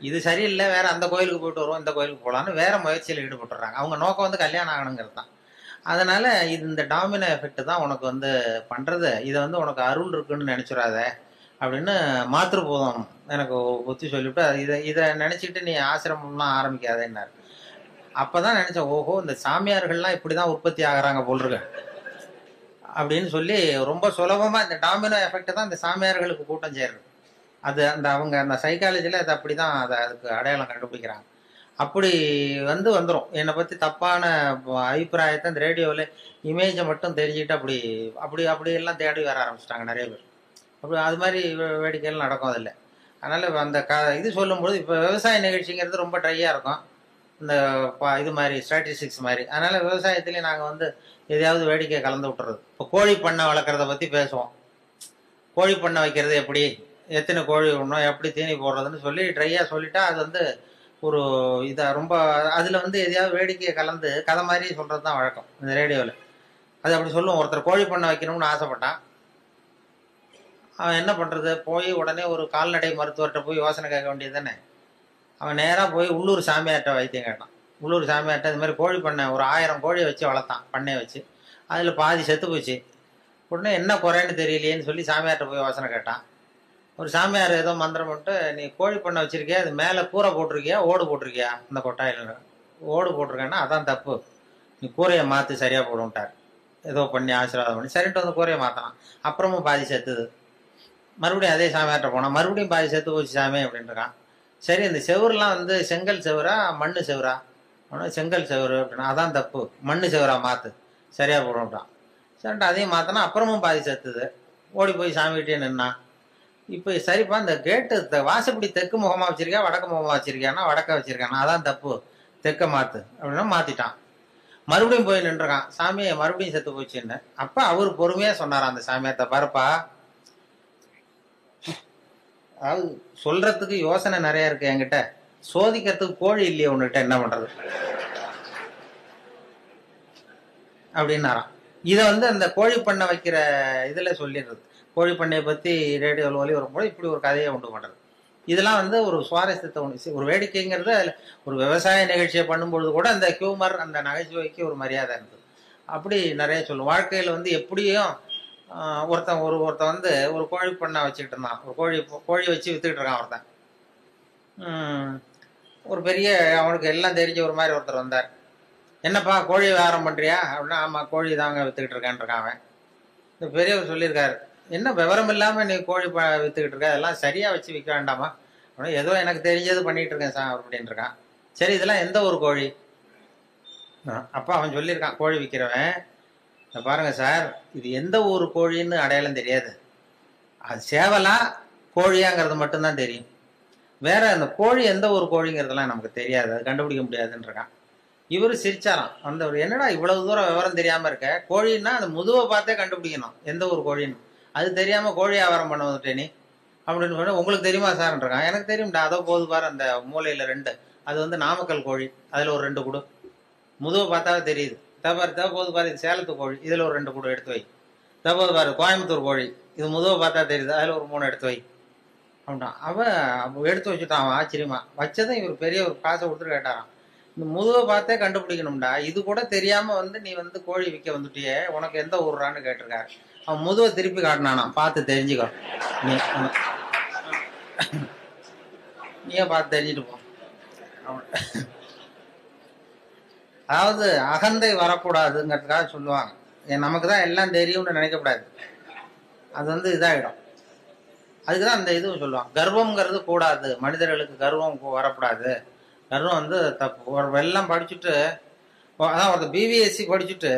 இது சரியில்லை வேற அந்த கோயிலுக்கு போயிட்டு வருவோம் இந்த கோயிலுக்கு போகலான்னு வேற முயற்சியில் ஈடுபட்டுறாங்க. அவங்க நோக்கம் வந்து கல்யாணம் ஆகணுங்கிறது தான். அதனால இது இந்த டாமினோ எஃபெக்ட் தான் உனக்கு வந்து பண்ணுறது இதை வந்து உனக்கு அருள் இருக்குன்னு நினச்சிடாத. அப்படின்னு மாத்திருபோதம் எனக்கு புத்தி சொல்லிவிட்டு இதை இதை நினச்சிக்கிட்டு நீ ஆசிரமம்லாம் ஆரம்பிக்காதேன்னாரு. அப்பதான் நினச்சேன் ஓஹோ இந்த சாமியார்கள்லாம் இப்படி தான் உற்பத்தி ஆகுறாங்க போல் இருக்கு அப்படின்னு சொல்லி ரொம்ப சுலபமாக இந்த டாமினோ எஃபெக்ட் தான் இந்த சாமியார்களுக்கு கூட்டம் சேருது அது அந்த அவங்க அந்த சைக்காலஜியில் அது அப்படிதான் அதை அதுக்கு அடையாளம் கண்டுபிடிக்கிறாங்க. அப்படி வந்து வந்துடும் என்னை பற்றி தப்பான அபிப்பிராயத்தை இந்த ரேடியோவில் இமேஜை மட்டும் தெரிஞ்சுக்கிட்டு அப்படி அப்படி அப்படியெல்லாம் தேடி வர ஆரம்பிச்சிட்டாங்க நிறைய பேர். அப்படி அது மாதிரி வேடிக்கைகள் நடக்கும் அதில். அதனால் அந்த க இது சொல்லும்போது இப்போ விவசாய நிகழ்ச்சிங்கிறது ரொம்ப ட்ரையாக இருக்கும். இந்த பா இது மாதிரி ஸ்ட்ராட்டிஸ்டிக்ஸ் மாதிரி. அதனால் விவசாயத்துலேயும் நாங்கள் வந்து எதையாவது வேடிக்கை கலந்து விட்டுறது. இப்போ கோழி பண்ணை வளர்க்குறத பற்றி பேசுவோம். கோழி பண்ணை வைக்கிறது எப்படி? எத்தனை கோழி விடணும் எப்படி தீனி போடுறதுன்னு சொல்லி ட்ரையாக சொல்லிட்டா அது வந்து ஒரு இதாக ரொம்ப அதில் வந்து எதையாவது வேடிக்கையை கலந்து கதை மாதிரி சொல்கிறது தான் வழக்கம் இந்த ரேடியோவில் அது அப்படி சொல்லுவோம். ஒருத்தர் கோழி பண்ணை வைக்கணும்னு ஆசைப்பட்டான். அவன் என்ன பண்ணுறது போய் உடனே ஒரு கால்நடை மருத்துவர்கிட்ட போய் யோசனை கேட்க வேண்டியது தானே அவன் நேராக போய் உள்ளூர் சாமியார்கிட்ட வைத்தியம் கேட்டான். உள்ளூர் சாமியார்கிட்ட இது மாதிரி கோழி பண்ணை ஒரு ஆயிரம் கோழியை வச்சு வளர்த்தான் பண்ணையை வச்சு. அதில் பாதி செத்து போச்சு. உடனே என்ன குறைன்னு தெரியலையேன்னு சொல்லி சாமியார்கிட்ட போய் யோசனை கேட்டான். ஒரு சாமியார் ஏதோ மந்திரம் பண்ணிட்டு நீ கோழி பண்ணை வச்சுருக்கியா? அது மேலே கூரை போட்டிருக்கியா? ஓடு போட்டிருக்கியா? அந்த கொட்டாயில் ஓடு போட்டிருக்கேன்னா அதான் தப்பு. நீ கூரையை மாற்றி சரியாக போடுன்ட்டார் ஏதோ பண்ணி ஆசீர்வாதம் பண்ணி சரின்ட்டு வந்து கூரையை மாற்றினான் அப்புறமும் பாதி செத்துது. மறுபடியும் அதே சாமியார்ட்ட போனால் மறுபடியும் பாதி செத்து போச்சு சாமி அப்படின்ட்டுருக்கான் சரி இந்த செவுருலாம் வந்து செங்கல் செவரா மண் செவரா? ஒன்று செங்கல் செவுரு அப்படின்னா அதான் தப்பு. மண் செவரா மாற்று சரியாக போடுன்ட்டான் சரின்ட்டு அதையும் மாற்றினா அப்புறமும் பாதி செத்துது. ஓடி போய் சாமிகிட்டே நின்னான் இப்போ சரிப்பா இந்த கேட்டு வாசப்படி தெற்கு முகமாக வச்சுருக்கியா வடக்கு முகமாக வச்சுருக்கியானா வடக்க வச்சுருக்கானா அதான் தப்பு. தெற்க மாற்று அப்படின்னா மாற்றிட்டான் மறுபடியும் போய் நின்றுருக்கான். சாமியை மறுபடியும் செத்து போச்சுன்னு. அப்போ அவர் பொறுமையாக சொன்னார் அந்த சாமியார்த்த பாருப்பா அதாவது சொல்றதுக்கு யோசனை நிறைய இருக்கு என்கிட்ட. சோதிக்கிறதுக்கு கோழி இல்லையே உன்கிட்ட என்ன பண்றது? அப்படின்னாராம். இதை வந்து அந்த கோழி பண்ணை வைக்கிற இதில் சொல்லிடுறது. கோழி பண்ணையை பற்றி ரேடியோவில் ஒலி வரும்போது இப்படி ஒரு கதையை உண்டு பண்ணுறது இதெல்லாம் வந்து ஒரு சுவாரஸ்யத்தை ஒன்று ஒரு வேடிக்கைங்கிறது அதில் ஒரு விவசாய நிகழ்ச்சியை பண்ணும்பொழுது கூட அந்த ஹியூமர் அந்த நகைச்சுவைக்கு ஒரு மரியாதை இருந்தது. அப்படி நிறைய சொல்லும். வாழ்க்கையில் வந்து எப்படியும் ஒருத்தன் ஒரு ஒருத்தன் வந்து ஒரு கோழி பண்ணை வச்சுக்கிட்டு இருந்தான். ஒரு கோழி கோழி வச்சு வித்துக்கிட்டு இருக்கான் ஒருத்தன். ஒரு பெரிய அவனுக்கு எல்லாம் தெரிஞ்ச ஒரு மாதிரி ஒருத்தர் வந்தார். என்னப்பா கோழி வியாபாரம் பண்ணுறியா அப்படின்னா ஆமாம் கோழி தாங்க வித்துக்கிட்டு இருக்கான் அவன். இந்த பெரியவர் சொல்லியிருக்காரு என்ன விவரம் இல்லாமல் நீ கோழி ப- வித்துக்கிட்டு இருக்க? அதெல்லாம் சரியாக வச்சு விற்க வேண்டாமா? அப்படின்னா ஏதோ எனக்கு தெரிஞ்சது பண்ணிகிட்டு இருக்கேன் சார் அப்படின்னு இருக்கான். சரி இதெல்லாம் எந்த ஒரு கோழி? அப்பா அவன் சொல்லியிருக்கான் கோழி விற்கிறவன் பாருங்கள் சார் இது எந்த ஊர் கோழின்னு அடையாளம் தெரியாது. அது சேவலா கோழியாங்கிறது மட்டும்தான் தெரியும். வேற அந்த கோழி எந்த ஒரு கோழிங்கிறதெல்லாம் நமக்கு தெரியாது. அது கண்டுபிடிக்க முடியாதுன்றான் இவர் சிரிச்சாராம். அந்த என்னடா இவ்வளவு தூரம் விவரம் தெரியாமல் இருக்க? கோழின்னா அந்த முதுவை பார்த்தே கண்டுபிடிக்கணும். எந்த ஒரு கோழின்னு. அது தெரியாமல் கோழி வியாபாரம் பண்ண வந்துட்டே அப்படின்னு சொன்னா உங்களுக்கு தெரியுமா சார்ன்றான் எனக்கு தெரியும்டா. அதோ போது பாரு அந்த மூலையில் ரெண்டு. அது வந்து நாமக்கல் கோழி. அதில் ஒரு ரெண்டு கொடு. முதுவை பார்த்தாவே தெரியுது. தப்பாரு தப்ப போது பாரு இது சேலத்து கோழி. இதுல ஒரு ரெண்டு கூட எடுத்து வை. தப்போது பாரு கோயம்புத்தூர் கோழி. இது முதுவை பார்த்தா தெரியுது அதுல ஒரு மூணு எடுத்து வை. அப்படின்னா அவன் அவன் எடுத்து வச்சுட்டான் அவன் ஆச்சரியமா. வச்சதும் இவர் பெரிய ஒரு காசை கொடுத்துட்டு கேட்டாராம். இந்த முதுவை பார்த்தே கண்டுபிடிக்கணும்டா. இது கூட தெரியாம வந்து நீ வந்து கோழி விற்க வந்துட்டியே உனக்கு எந்த ஊர்றான்னு கேட்டிருக்காரு. அவன் முதுவை திருப்பி காட்டினானாம். பார்த்து தெரிஞ்சுக்கோ. நீ நீயே பார்த்து தெரிஞ்சுட்டு போ. அவன். அதாவது அகந்தை வரக்கூடாதுங்கிறதுக்காக சொல்லுவாங்க. ஏன் நமக்கு தான் எல்லாம் தெரியும்னு நினைக்கக்கூடாது. அது வந்து இதாகிடும் அதுக்கு தான் அந்த இதுவும் சொல்லுவாங்க. கர்வம்ங்கிறது கூடாது. மனிதர்களுக்கு கர்வம் வரக்கூடாது. கர்வம் வந்து தப்பு. ஒரு வெள்ளம் படிச்சுட்டு அதான் ஒருத்தர் பிவிஎஸ்சி படிச்சுட்டு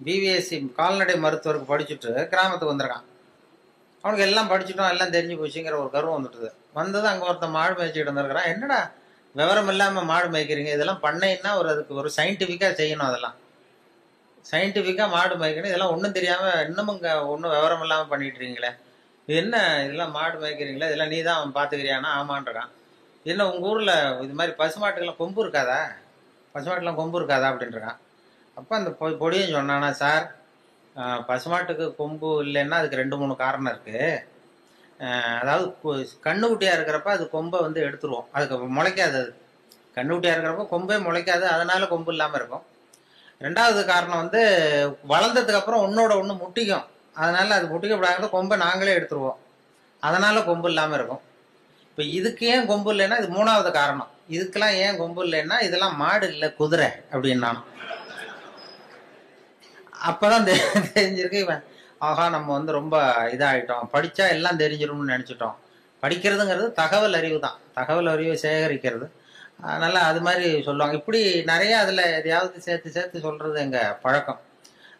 பிவிஎஸ்சி கால்நடை மருத்துவருக்கு படிச்சுட்டு கிராமத்துக்கு வந்திருக்கான். அவனுக்கு எல்லாம் படிச்சுட்டோம் எல்லாம் தெரிஞ்சு போச்சுங்கிற ஒரு கர்வம் வந்துட்டுது. வந்தது அங்கே ஒருத்தன் மாடு மேய்ச்சிட்டு வந்திருக்கிறான். என்னடா விவரம் இல்லாமல் மாடு மேய்க்கிறீங்க. இதெல்லாம் பண்ணைன்னா ஒரு அதுக்கு ஒரு சயின்டிஃபிக்காக செய்யணும் அதெல்லாம். சயின்டிஃபிக்காக மாடு மேய்க்கணும். இதெல்லாம் ஒன்றும் தெரியாமல் இன்னமும் இங்கே ஒன்றும் விவரம் இல்லாமல் பண்ணிட்டு இருக்கீங்களே இது என்ன இதெல்லாம் மாடு மேய்க்கிறீங்களா? இதெல்லாம் நீ தான் பார்த்துக்கிறியானா ஆமான்றான். என்ன உங்கள் ஊரில் இது மாதிரி பசுமாட்டுக்கெல்லாம் கொம்பு இருக்காதா? பசுமாட்டுலாம் கொம்பு இருக்காதா? அப்படின்றான். அப்போ அந்த பொ- பொடியும் சொன்னானா சார் பசுமாட்டுக்கு கொம்பு இல்லைன்னா அதுக்கு ரெண்டு மூணு காரணம் இருக்குது அதாவது கண்ணுக்குட்டியாக இருக்கிறப்ப அது கொம்பை வந்து எடுத்துருவோம். அதுக்கு முளைக்காது அது. கண்ணுக்குட்டியாக இருக்கிறப்ப கொம்பே முளைக்காது அதனால கொம்பு இல்லாமல் இருக்கும். ரெண்டாவது காரணம் வந்து வளர்ந்ததுக்கு அப்புறம் ஒன்னோட ஒன்று முட்டிக்கும். அதனால அது முட்டிக்கப்படாத கொம்பை நாங்களே எடுத்துருவோம். அதனால கொம்பு இல்லாமல் இருக்கும். இப்போ இதுக்கு ஏன் கொம்பு இல்லைன்னா இது மூணாவது காரணம். இதுக்கெல்லாம் ஏன் கொம்பு இல்லைன்னா இதெல்லாம் மாடு இல்லை குதிரை அப்படின்னு நான் அப்பதான் தெரிஞ்சிருக்கு இவன். ஆகா நம்ம வந்து ரொம்ப இதாகிட்டோம் படித்தா எல்லாம் தெரிஞ்சிடும்னு நினச்சிட்டோம். படிக்கிறதுங்கிறது தகவல் அறிவு தான். தகவல் அறிவை சேகரிக்கிறது. அதனால் அது மாதிரி சொல்லுவாங்க. இப்படி நிறைய அதில் எதையாவது சேர்த்து சேர்த்து சொல்கிறது எங்கள் பழக்கம்.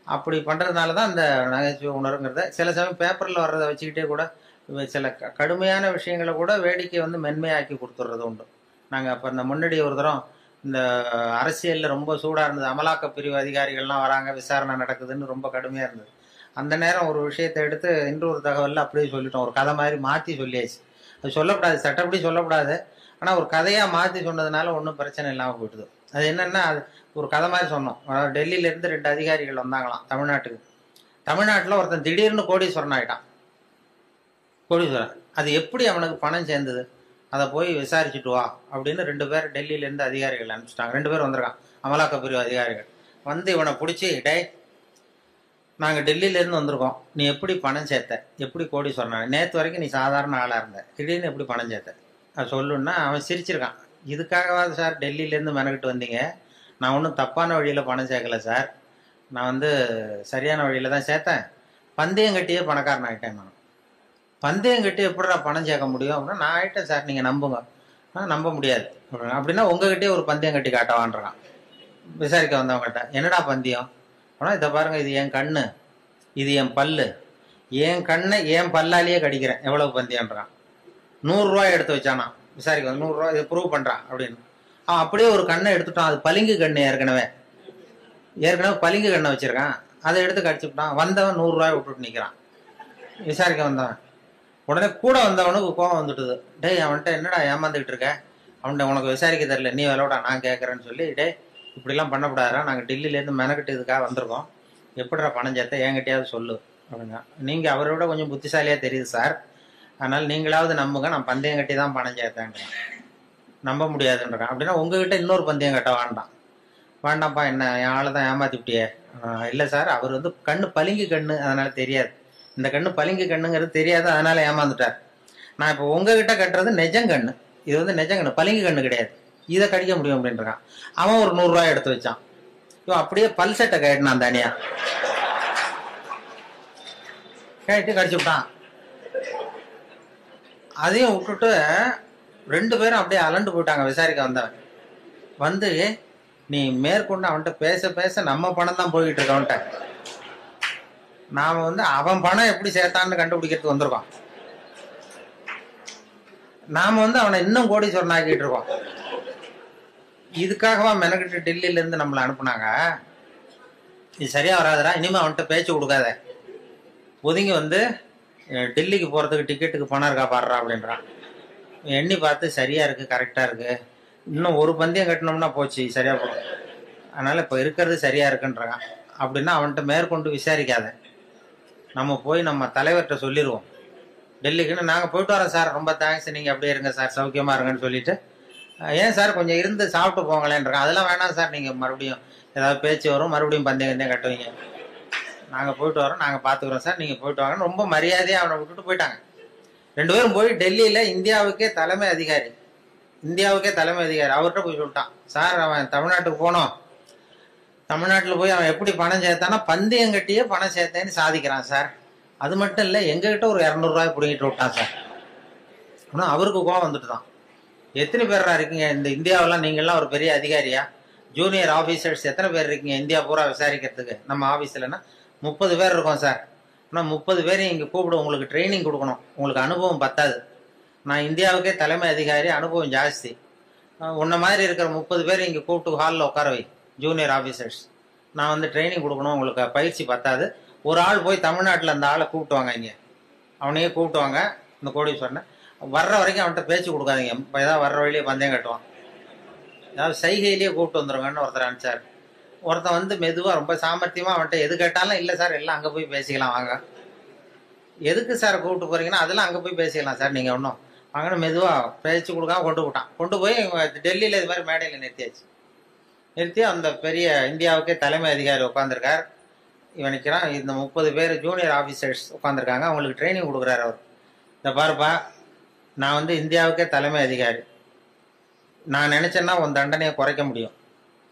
அப்படி பண்ணுறதுனால தான் அந்த நகைச்சுவை உணர்வுங்கிறத சில சமயம் பேப்பரில் வர்றதை வச்சுக்கிட்டே கூட சில க- கடுமையான விஷயங்களை கூட வேடிக்கை வந்து மென்மையாக்கி கொடுத்துட்றது உண்டு. நாங்கள் அப்போ இந்த முன்னாடி ஒரு தரம் இந்த அரசியலில் ரொம்ப சூடாக இருந்தது. அமலாக்க பிரிவு அதிகாரிகள்லாம் வராங்க விசாரணை நடக்குதுன்னு ரொம்ப கடுமையாக இருந்தது. அந்த நேரம் ஒரு விஷயத்தை எடுத்து இன்று ஒரு தகவலில் அப்படியே சொல்லிட்டோம். ஒரு கதை மாதிரி மாற்றி சொல்லியாச்சு. அது சொல்லக்கூடாது சட்டப்படி சொல்லக்கூடாது. ஆனால் ஒரு கதையாக மாற்றி சொன்னதுனால ஒன்றும் பிரச்சனை இல்லாமல் போயிடுது. அது என்னென்னா அது ஒரு கதை மாதிரி சொன்னோம். டெல்லியிலேருந்து ரெண்டு அதிகாரிகள் வந்தாங்களாம் தமிழ்நாட்டுக்கு. தமிழ்நாட்டில் ஒருத்தன் திடீர்னு கோடீஸ்வரன் ஆகிட்டான் கோடீஸ்வரன். அது எப்படி அவனுக்கு பணம் சேர்ந்தது? அதை போய் விசாரிச்சுட்டு வா அப்படின்னு ரெண்டு பேர் டெல்லியிலேருந்து அதிகாரிகள் அனுப்பிச்சிட்டாங்க. ரெண்டு பேர் வந்திருக்கான் அமலாக்க பிரிவு அதிகாரிகள். வந்து இவனை பிடிச்சி டே நாங்கள் டெல்லியிலேருந்து வந்திருக்கோம். நீ எப்படி பணம் சேர்த்த? எப்படி கோடி சொன்ன நேற்று வரைக்கும் நீ சாதாரண ஆளாக இருந்த. திடீர்னு எப்படி பணம் சேர்த்த? அது சொல்லுன்னா அவன் சிரிச்சிருக்கான். இதுக்காகவாது சார் டெல்லியிலேருந்து மெனக்கிட்டு வந்தீங்க? நான் ஒன்றும் தப்பான வழியில் பணம் சேர்க்கல சார். நான் வந்து சரியான வழியில் தான் சேர்த்தேன். பந்தயம் கட்டியே பணக்காரன் ஆகிட்டேன் நான். பந்தயம் கட்டி எப்படிடா பணம் சேர்க்க முடியும்? அப்படின்னா நான் ஆகிட்டேன் சார். நீங்கள் நம்புங்க. ஆனால் நம்ப முடியாது. அப்படின்னா அப்படின்னா உங்ககிட்டயே ஒரு பந்தயம் கட்டி காட்டவான்றான். விசாரிக்க வந்தவங்ககிட்ட என்னடா பந்தயம்? ஆனால் இதை பாருங்க இது என் கண்ணு. இது என் பல்லு. என் கண்ணை என் பல்லாலேயே கடிக்கிறேன். எவ்வளவு பந்தியான்றான். நூறுரூவா எடுத்து வச்சானா. விசாரிக்க நூறுரூவா இதை ப்ரூவ் பண்ணுறான் அப்படின்னு. அவன் அப்படியே ஒரு கண்ணை எடுத்துட்டான். அது பளிங்கு கண்ணு ஏற்கனவே. ஏற்கனவே பளிங்கு கண்ணை வச்சிருக்கான். அதை எடுத்து கடிச்சுட்டான் வந்தவன் நூறுரூவாய் விட்டுட்டு நிற்கிறான் விசாரிக்க வந்தவன். உடனே கூட வந்தவனுக்கு கோவம் வந்துட்டுது. டேய் அவன்கிட்ட என்னடா ஏமாந்துக்கிட்டு இருக்க? அவன்கிட்ட உனக்கு விசாரிக்க தெரியல. நீ விளையாடா நான் கேட்குறேன்னு சொல்லி டேய் இப்படிலாம் பண்ணக்கூடாதுடா நாங்கள் டெல்லியிலேருந்து மெனக்கிட்டு இதுக்காக வந்திருக்கோம். எப்படிடா பணம் சேர்த்த என்கிட்டயாவது சொல்லு அப்படின்னா. நீங்கள் அவரை விட கொஞ்சம் புத்திசாலியாக தெரியுது சார். அதனால் நீங்களாவது நம்புங்க நான் பந்தயம் கட்டி தான் பணம் சேர்த்தேன்றேன். நம்ப முடியாதுன்றான். அப்படின்னா உங்ககிட்ட இன்னொரு பந்தயம் கட்ட வேண்டாம். வேண்டாம்ப்பா என்ன என் ஆளை தான் ஏமாத்திவிட்டியே இல்லை சார். அவர் வந்து கண்ணு பளிங்கு கண்ணு அதனால் தெரியாது. இந்த கண்ணு பளிங்கு கண்ணுங்கிறது தெரியாது அதனால் ஏமாந்துட்டார். நான் இப்போ உங்ககிட்ட கட்டுறது நெஜங்கண்ணு. இது வந்து நெஜங்கண்ணு பளிங்கு கண்ணு கிடையாது. இதை கடிக்க முடியும் அப்படின்றான் அவன் ஒரு நூறுரூவா எடுத்து வச்சான். இவன் அப்படியே பல் செட்டை கேட்டினான் தனியா கேட்டு கடிச்சு விட்டான். அதையும் விட்டுட்டு ரெண்டு பேரும் அப்படியே அலண்டு போயிட்டாங்க விசாரிக்க வந்தவன். வந்து நீ மேற்கொண்டு அவன்கிட்ட பேச பேச நம்ம பணம் தான் போய்கிட்டு இருக்கு அவன்கிட்ட. நாம வந்து அவன் பணம் எப்படி சேர்த்தான்னு கண்டுபிடிக்கிறதுக்கு வந்திருக்கோம். நாம வந்து அவனை இன்னும் கோடீஸ்வரன் ஆக்கிட்டு இருக்கோம். இதுக்காகவா மெனக்கிட்டு டெல்லியில இருந்து நம்மளை அனுப்புனாங்க? இது சரியா வராதுடா இனிமே அவன்கிட்ட பேச்சு கொடுக்காத. ஒதுங்கி வந்து டெல்லிக்கு போறதுக்கு டிக்கெட்டுக்கு பணம் இருக்கா பாடுறா அப்படின்றான். எண்ணி பார்த்து சரியா இருக்கு கரெக்டா இருக்கு. இன்னும் ஒரு பந்தயம் கட்டினோம்னா போச்சு சரியா போகும். அதனால இப்போ இருக்கிறது சரியா இருக்குன்றான். அப்படின்னா அவன்கிட்ட மேற்கொண்டு விசாரிக்காத. நம்ம போய் நம்ம தலைவர்கிட்ட சொல்லிடுவோம் டெல்லிக்குன்னு நாங்கள் போயிட்டு வரோம் சார். ரொம்ப தேங்க்ஸ் நீங்கள் அப்படியே இருங்க சார். சௌக்கியமாக இருங்கன்னு சொல்லிட்டு ஏன் சார் கொஞ்சம் இருந்து சாப்பிட்டு போங்களேன்றாங்க அதெல்லாம் வேணாம் சார். நீங்கள் மறுபடியும் ஏதாவது பேச்சு வரும். மறுபடியும் பந்தயம் கட்டுவீங்க. நாங்கள் போயிட்டு வரோம். நாங்கள் பார்த்துக்குறோம் சார். நீங்கள் போயிட்டு வாங்கன்னு ரொம்ப மரியாதையாக அவனை விட்டுட்டு போயிட்டாங்க. ரெண்டு பேரும் போய் டெல்லியில் இந்தியாவுக்கே தலைமை அதிகாரி. இந்தியாவுக்கே தலைமை அதிகாரி. அவர்கிட்ட போய் சொல்லிட்டான். சார் அவன் தமிழ்நாட்டுக்கு போனோம். தமிழ்நாட்டில் போய் அவன் எப்படி பணம் சேர்த்தானா பந்தயம் கட்டியே பணம் சேர்த்தேன்னு சாதிக்கிறான் சார். அது மட்டும் இல்லை எங்ககிட்ட ஒரு இரநூறுவாய் பிடிங்கிட்டு விட்டான் சார். ஆனால் அவருக்கு கோவம் வந்துட்டு தான் எத்தனை பேரா இருக்கீங்க? இந்த இந்தியாவெல்லாம் நீங்கள்லாம் ஒரு பெரிய அதிகாரியா? ஜூனியர் ஆஃபீஸர்ஸ் எத்தனை பேர் இருக்கீங்க? இந்தியா பூரா விசாரிக்கிறதுக்கு. நம்ம ஆஃபீஸ்லன்னா முப்பது பேர் இருக்கோம் சார். ஆனால் முப்பது பேரையும் இங்கே கூப்பிட உங்களுக்கு ட்ரைனிங் கொடுக்கணும். உங்களுக்கு அனுபவம் பத்தாது. நான் இந்தியாவுக்கே தலைமை அதிகாரி அனுபவம் ஜாஸ்தி. உன்ன மாதிரி இருக்கிற முப்பது பேர் இங்கே கூப்பிட்டு ஹாலில் உட்கார வை ஜூனியர் ஆஃபீஸர்ஸ் நான் வந்து ட்ரைனிங் கொடுக்கணும். உங்களுக்கு பயிற்சி பத்தாது. ஒரு ஆள் போய் தமிழ்நாட்டில் அந்த ஆளை கூப்பிட்டு வாங்க இங்கே. அவனையே கூப்பிட்டு வாங்க. இந்த கோடீஸ்வரனை. வர்ற வரைக்கும் அவன்கிட்ட பேச்சு கொடுக்காதீங்க. இப்போ ஏதாவது வர்ற வழியிலே பந்தயம் கட்டுவான். ஏதாவது சைகையிலேயே கூப்பிட்டு வந்துருங்கன்னு ஒருத்தர் அனுப்பிச்சார். ஒருத்தன் வந்து மெதுவாக ரொம்ப சாமர்த்தியமாக அவன்கிட்ட எது கேட்டாலும் இல்லை சார் எல்லாம் அங்கே போய் பேசிக்கலாம் வாங்க. எதுக்கு சார் கூப்பிட்டு போகிறீங்கன்னா அதெல்லாம் அங்கே போய் பேசிக்கலாம் சார் நீங்கள் ஒன்றும் வாங்கன்னு மெதுவாக பேச்சு கொடுக்காம கொண்டு விட்டான் கொண்டு போய் டெல்லியில் இது மாதிரி மேடையில் நிறுத்தியாச்சு. நிறுத்தி அந்த பெரிய இந்தியாவுக்கே தலைமை அதிகாரி உட்காந்துருக்கார் இவன் இந்த முப்பது பேர் ஜூனியர் ஆஃபீஸர்ஸ் உட்காந்துருக்காங்க அவங்களுக்கு ட்ரைனிங் கொடுக்குறாரு அவர். இந்த பாருப்பா நான் வந்து இந்தியாவுக்கே தலைமை அதிகாரி. நான் நினச்சேன்னா உன் தண்டனையை குறைக்க முடியும்.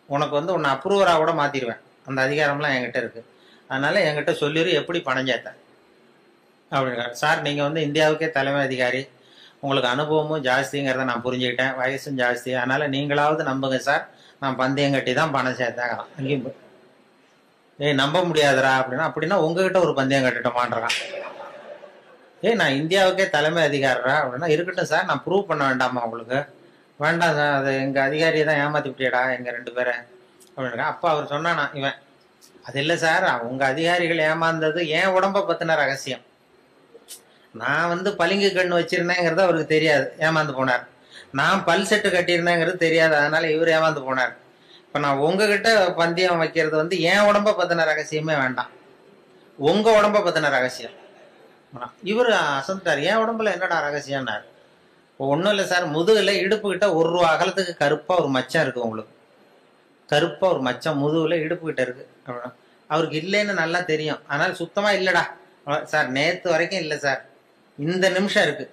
உனக்கு வந்து உன்னை அப்ரூவராக கூட மாற்றிடுவேன் அந்த அதிகாரம்லாம் என்கிட்ட இருக்குது அதனால் என்கிட்ட சொல்லிடு எப்படி பணம் சேர்த்தேன் அப்படிங்கிறார் சார் நீங்கள் வந்து இந்தியாவுக்கே தலைமை அதிகாரி. உங்களுக்கு அனுபவமும் ஜாஸ்திங்கிறத நான் புரிஞ்சுக்கிட்டேன். வயசும் ஜாஸ்தி. அதனால் நீங்களாவது நம்புங்க சார். நான் பந்தயம் கட்டி தான் பணம் சேர்த்தேன். அங்கேயும் ஏய் நம்ப முடியாதுடா அப்படின்னா அப்படின்னா உங்ககிட்ட ஒரு பந்தயம் கட்டிட்டோமான்றான். ஏய் நான் இந்தியாவுக்கே தலைமை அதிகாரா அப்படின்னா இருக்கட்டும் சார் நான் ப்ரூவ் பண்ண வேண்டாமா உங்களுக்கு? வேண்டாம் சார் அது எங்கள் அதிகாரியை தான் ஏமாத்தி விட்டியடா எங்கள் ரெண்டு பேரை. அப்படின்னா அப்பா அவர் சொன்னானா இவன் அது இல்லை சார் உங்கள் அதிகாரிகள் ஏமாந்தது என் உடம்ப பற்றின ரகசியம்? நான் வந்து பளிங்கு கண்ணு வச்சிருந்தேங்கிறது அவருக்கு தெரியாது ஏமாந்து போனார். நான் பல் செட்டு கட்டியிருந்தேங்கிறது தெரியாது அதனால இவர் ஏமாந்து போனார். இப்போ நான் உங்ககிட்ட பந்தயம் வைக்கிறது வந்து என் உடம்ப பற்றின ரகசியமே வேண்டாம். உங்கள் உடம்ப பற்றின ரகசியம். இவர் அசந்துட்டார். என் உடம்புல என்னடா ரகசியம்னார்? இப்போ ஒன்றும் இல்லை சார். முதுகில் இடுப்பு கிட்ட ஒரு ரூபா அகலத்துக்கு கருப்பாக ஒரு மச்சம் இருக்கு உங்களுக்கு. கருப்பாக ஒரு மச்சம் முதுகில் இடுப்பு கிட்ட இருக்கு. அப்படின்னா அவருக்கு இல்லைன்னு நல்லா தெரியும். ஆனால் சுத்தமாக இல்லைடா. சார் நேற்று வரைக்கும் இல்லை சார். இந்த நிமிஷம் இருக்கு.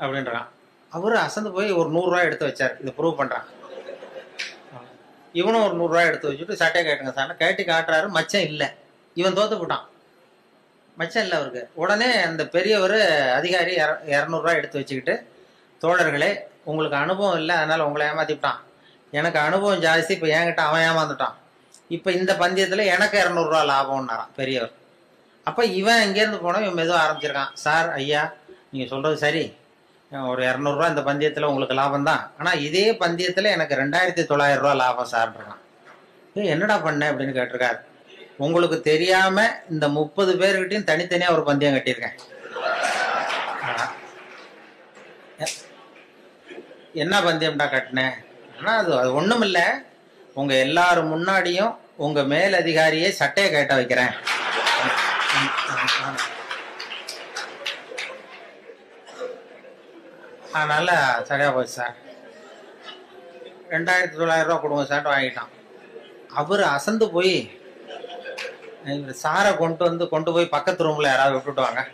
அப்படின்றான். அவர் அசந்து போய் ஒரு நூறுரூவா எடுத்து வச்சார். இதை ப்ரூவ் பண்ணுறான் இவனும் ஒரு நூறுரூவா எடுத்து வச்சுட்டு சட்டையை கேட்டுங்க சார். கேட்டு காட்டுறாரு. மச்சம் இல்லை. இவன் தோத்து போட்டான். மச்சம் இல்லை அவருக்கு. உடனே அந்த பெரியவர் அதிகாரி இர- இரநூறுவா எடுத்து வச்சுக்கிட்டு தோழர்களே உங்களுக்கு அனுபவம் இல்லை அதனால் உங்களை ஏமாத்திவிட்டான் எனக்கு அனுபவம் ஜாஸ்தி இப்போ என்கிட்ட அவன் ஏமாந்துட்டான். இப்போ இந்த பந்தயத்தில் எனக்கு இரநூறுவா லாபம்னாரான் பெரியவர். அப்போ இவன் இங்கேருந்து போனால் இவன் மெதுவாக ஆரம்பிச்சிருக்கான். சார் ஐயா நீங்கள் சொல்கிறது சரி. ஒரு இரநூறுவா இந்த பந்தயத்தில் உங்களுக்கு லாபம் தான் ஆனால் இதே பந்தயத்தில் எனக்கு ரெண்டாயிரத்தி தொள்ளாயிரம் ரூபா லாபம் சார்ன்றான் என்னடா பண்ண? அப்படின்னு கேட்டிருக்காரு. உங்களுக்கு தெரியாம இந்த முப்பது பேர்கிட்டையும் தனித்தனியா ஒரு பந்தயம் கட்டியிருக்கேன். என்ன பந்தயம்டா கட்டினேன்? ஆனால் அது அது ஒன்றும் இல்லை உங்கள் எல்லாரும் முன்னாடியும் உங்கள் மேல் அதிகாரியை சட்டையை கேட்ட வைக்கிறேன். அதனால் சரியாக போச்சு சார். ரெண்டாயிரத்தி தொள்ளாயிரம் ரூபா கொடுங்க சார் வாங்கிட்டான். அவர் அசந்து போய் சாரை கொண்டு வந்து கொண்டு போய் பக்கத்து ரூம்ல யாராவது விட்டுட்டு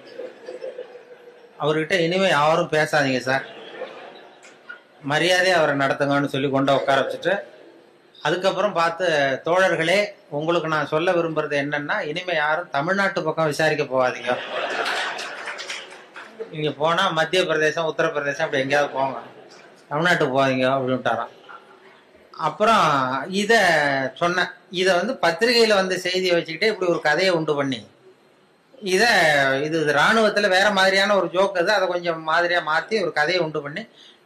அவர்கிட்ட இனிமே யாரும் பேசாதீங்க சார். மரியாதையை அவரை நடத்துங்கன்னு சொல்லி கொண்டு உட்கார வச்சுட்டு அதுக்கப்புறம் பார்த்து தோழர்களே உங்களுக்கு நான் சொல்ல விரும்புறது என்னன்னா இனிமே யாரும் தமிழ்நாட்டு பக்கம் விசாரிக்க போகாதீங்க. நீங்க போனா மத்திய பிரதேசம் உத்தரப்பிரதேசம் அப்படி எங்கேயாவது போங்க. தமிழ்நாட்டுக்கு போகாதீங்க அப்படின்ட்டாரான் அப்புறம் இதை சொன்னேன் இதை வந்து பத்திரிகையில வந்து செய்தியை வச்சுக்கிட்டே இப்படி ஒரு கதையை உண்டு பண்ணி. இதை இது இராணுவத்தில் வேற மாதிரியான ஒரு ஜோக் அது அதை கொஞ்சம் மாதிரியாக மாற்றி ஒரு கதையை உண்டு பண்ணி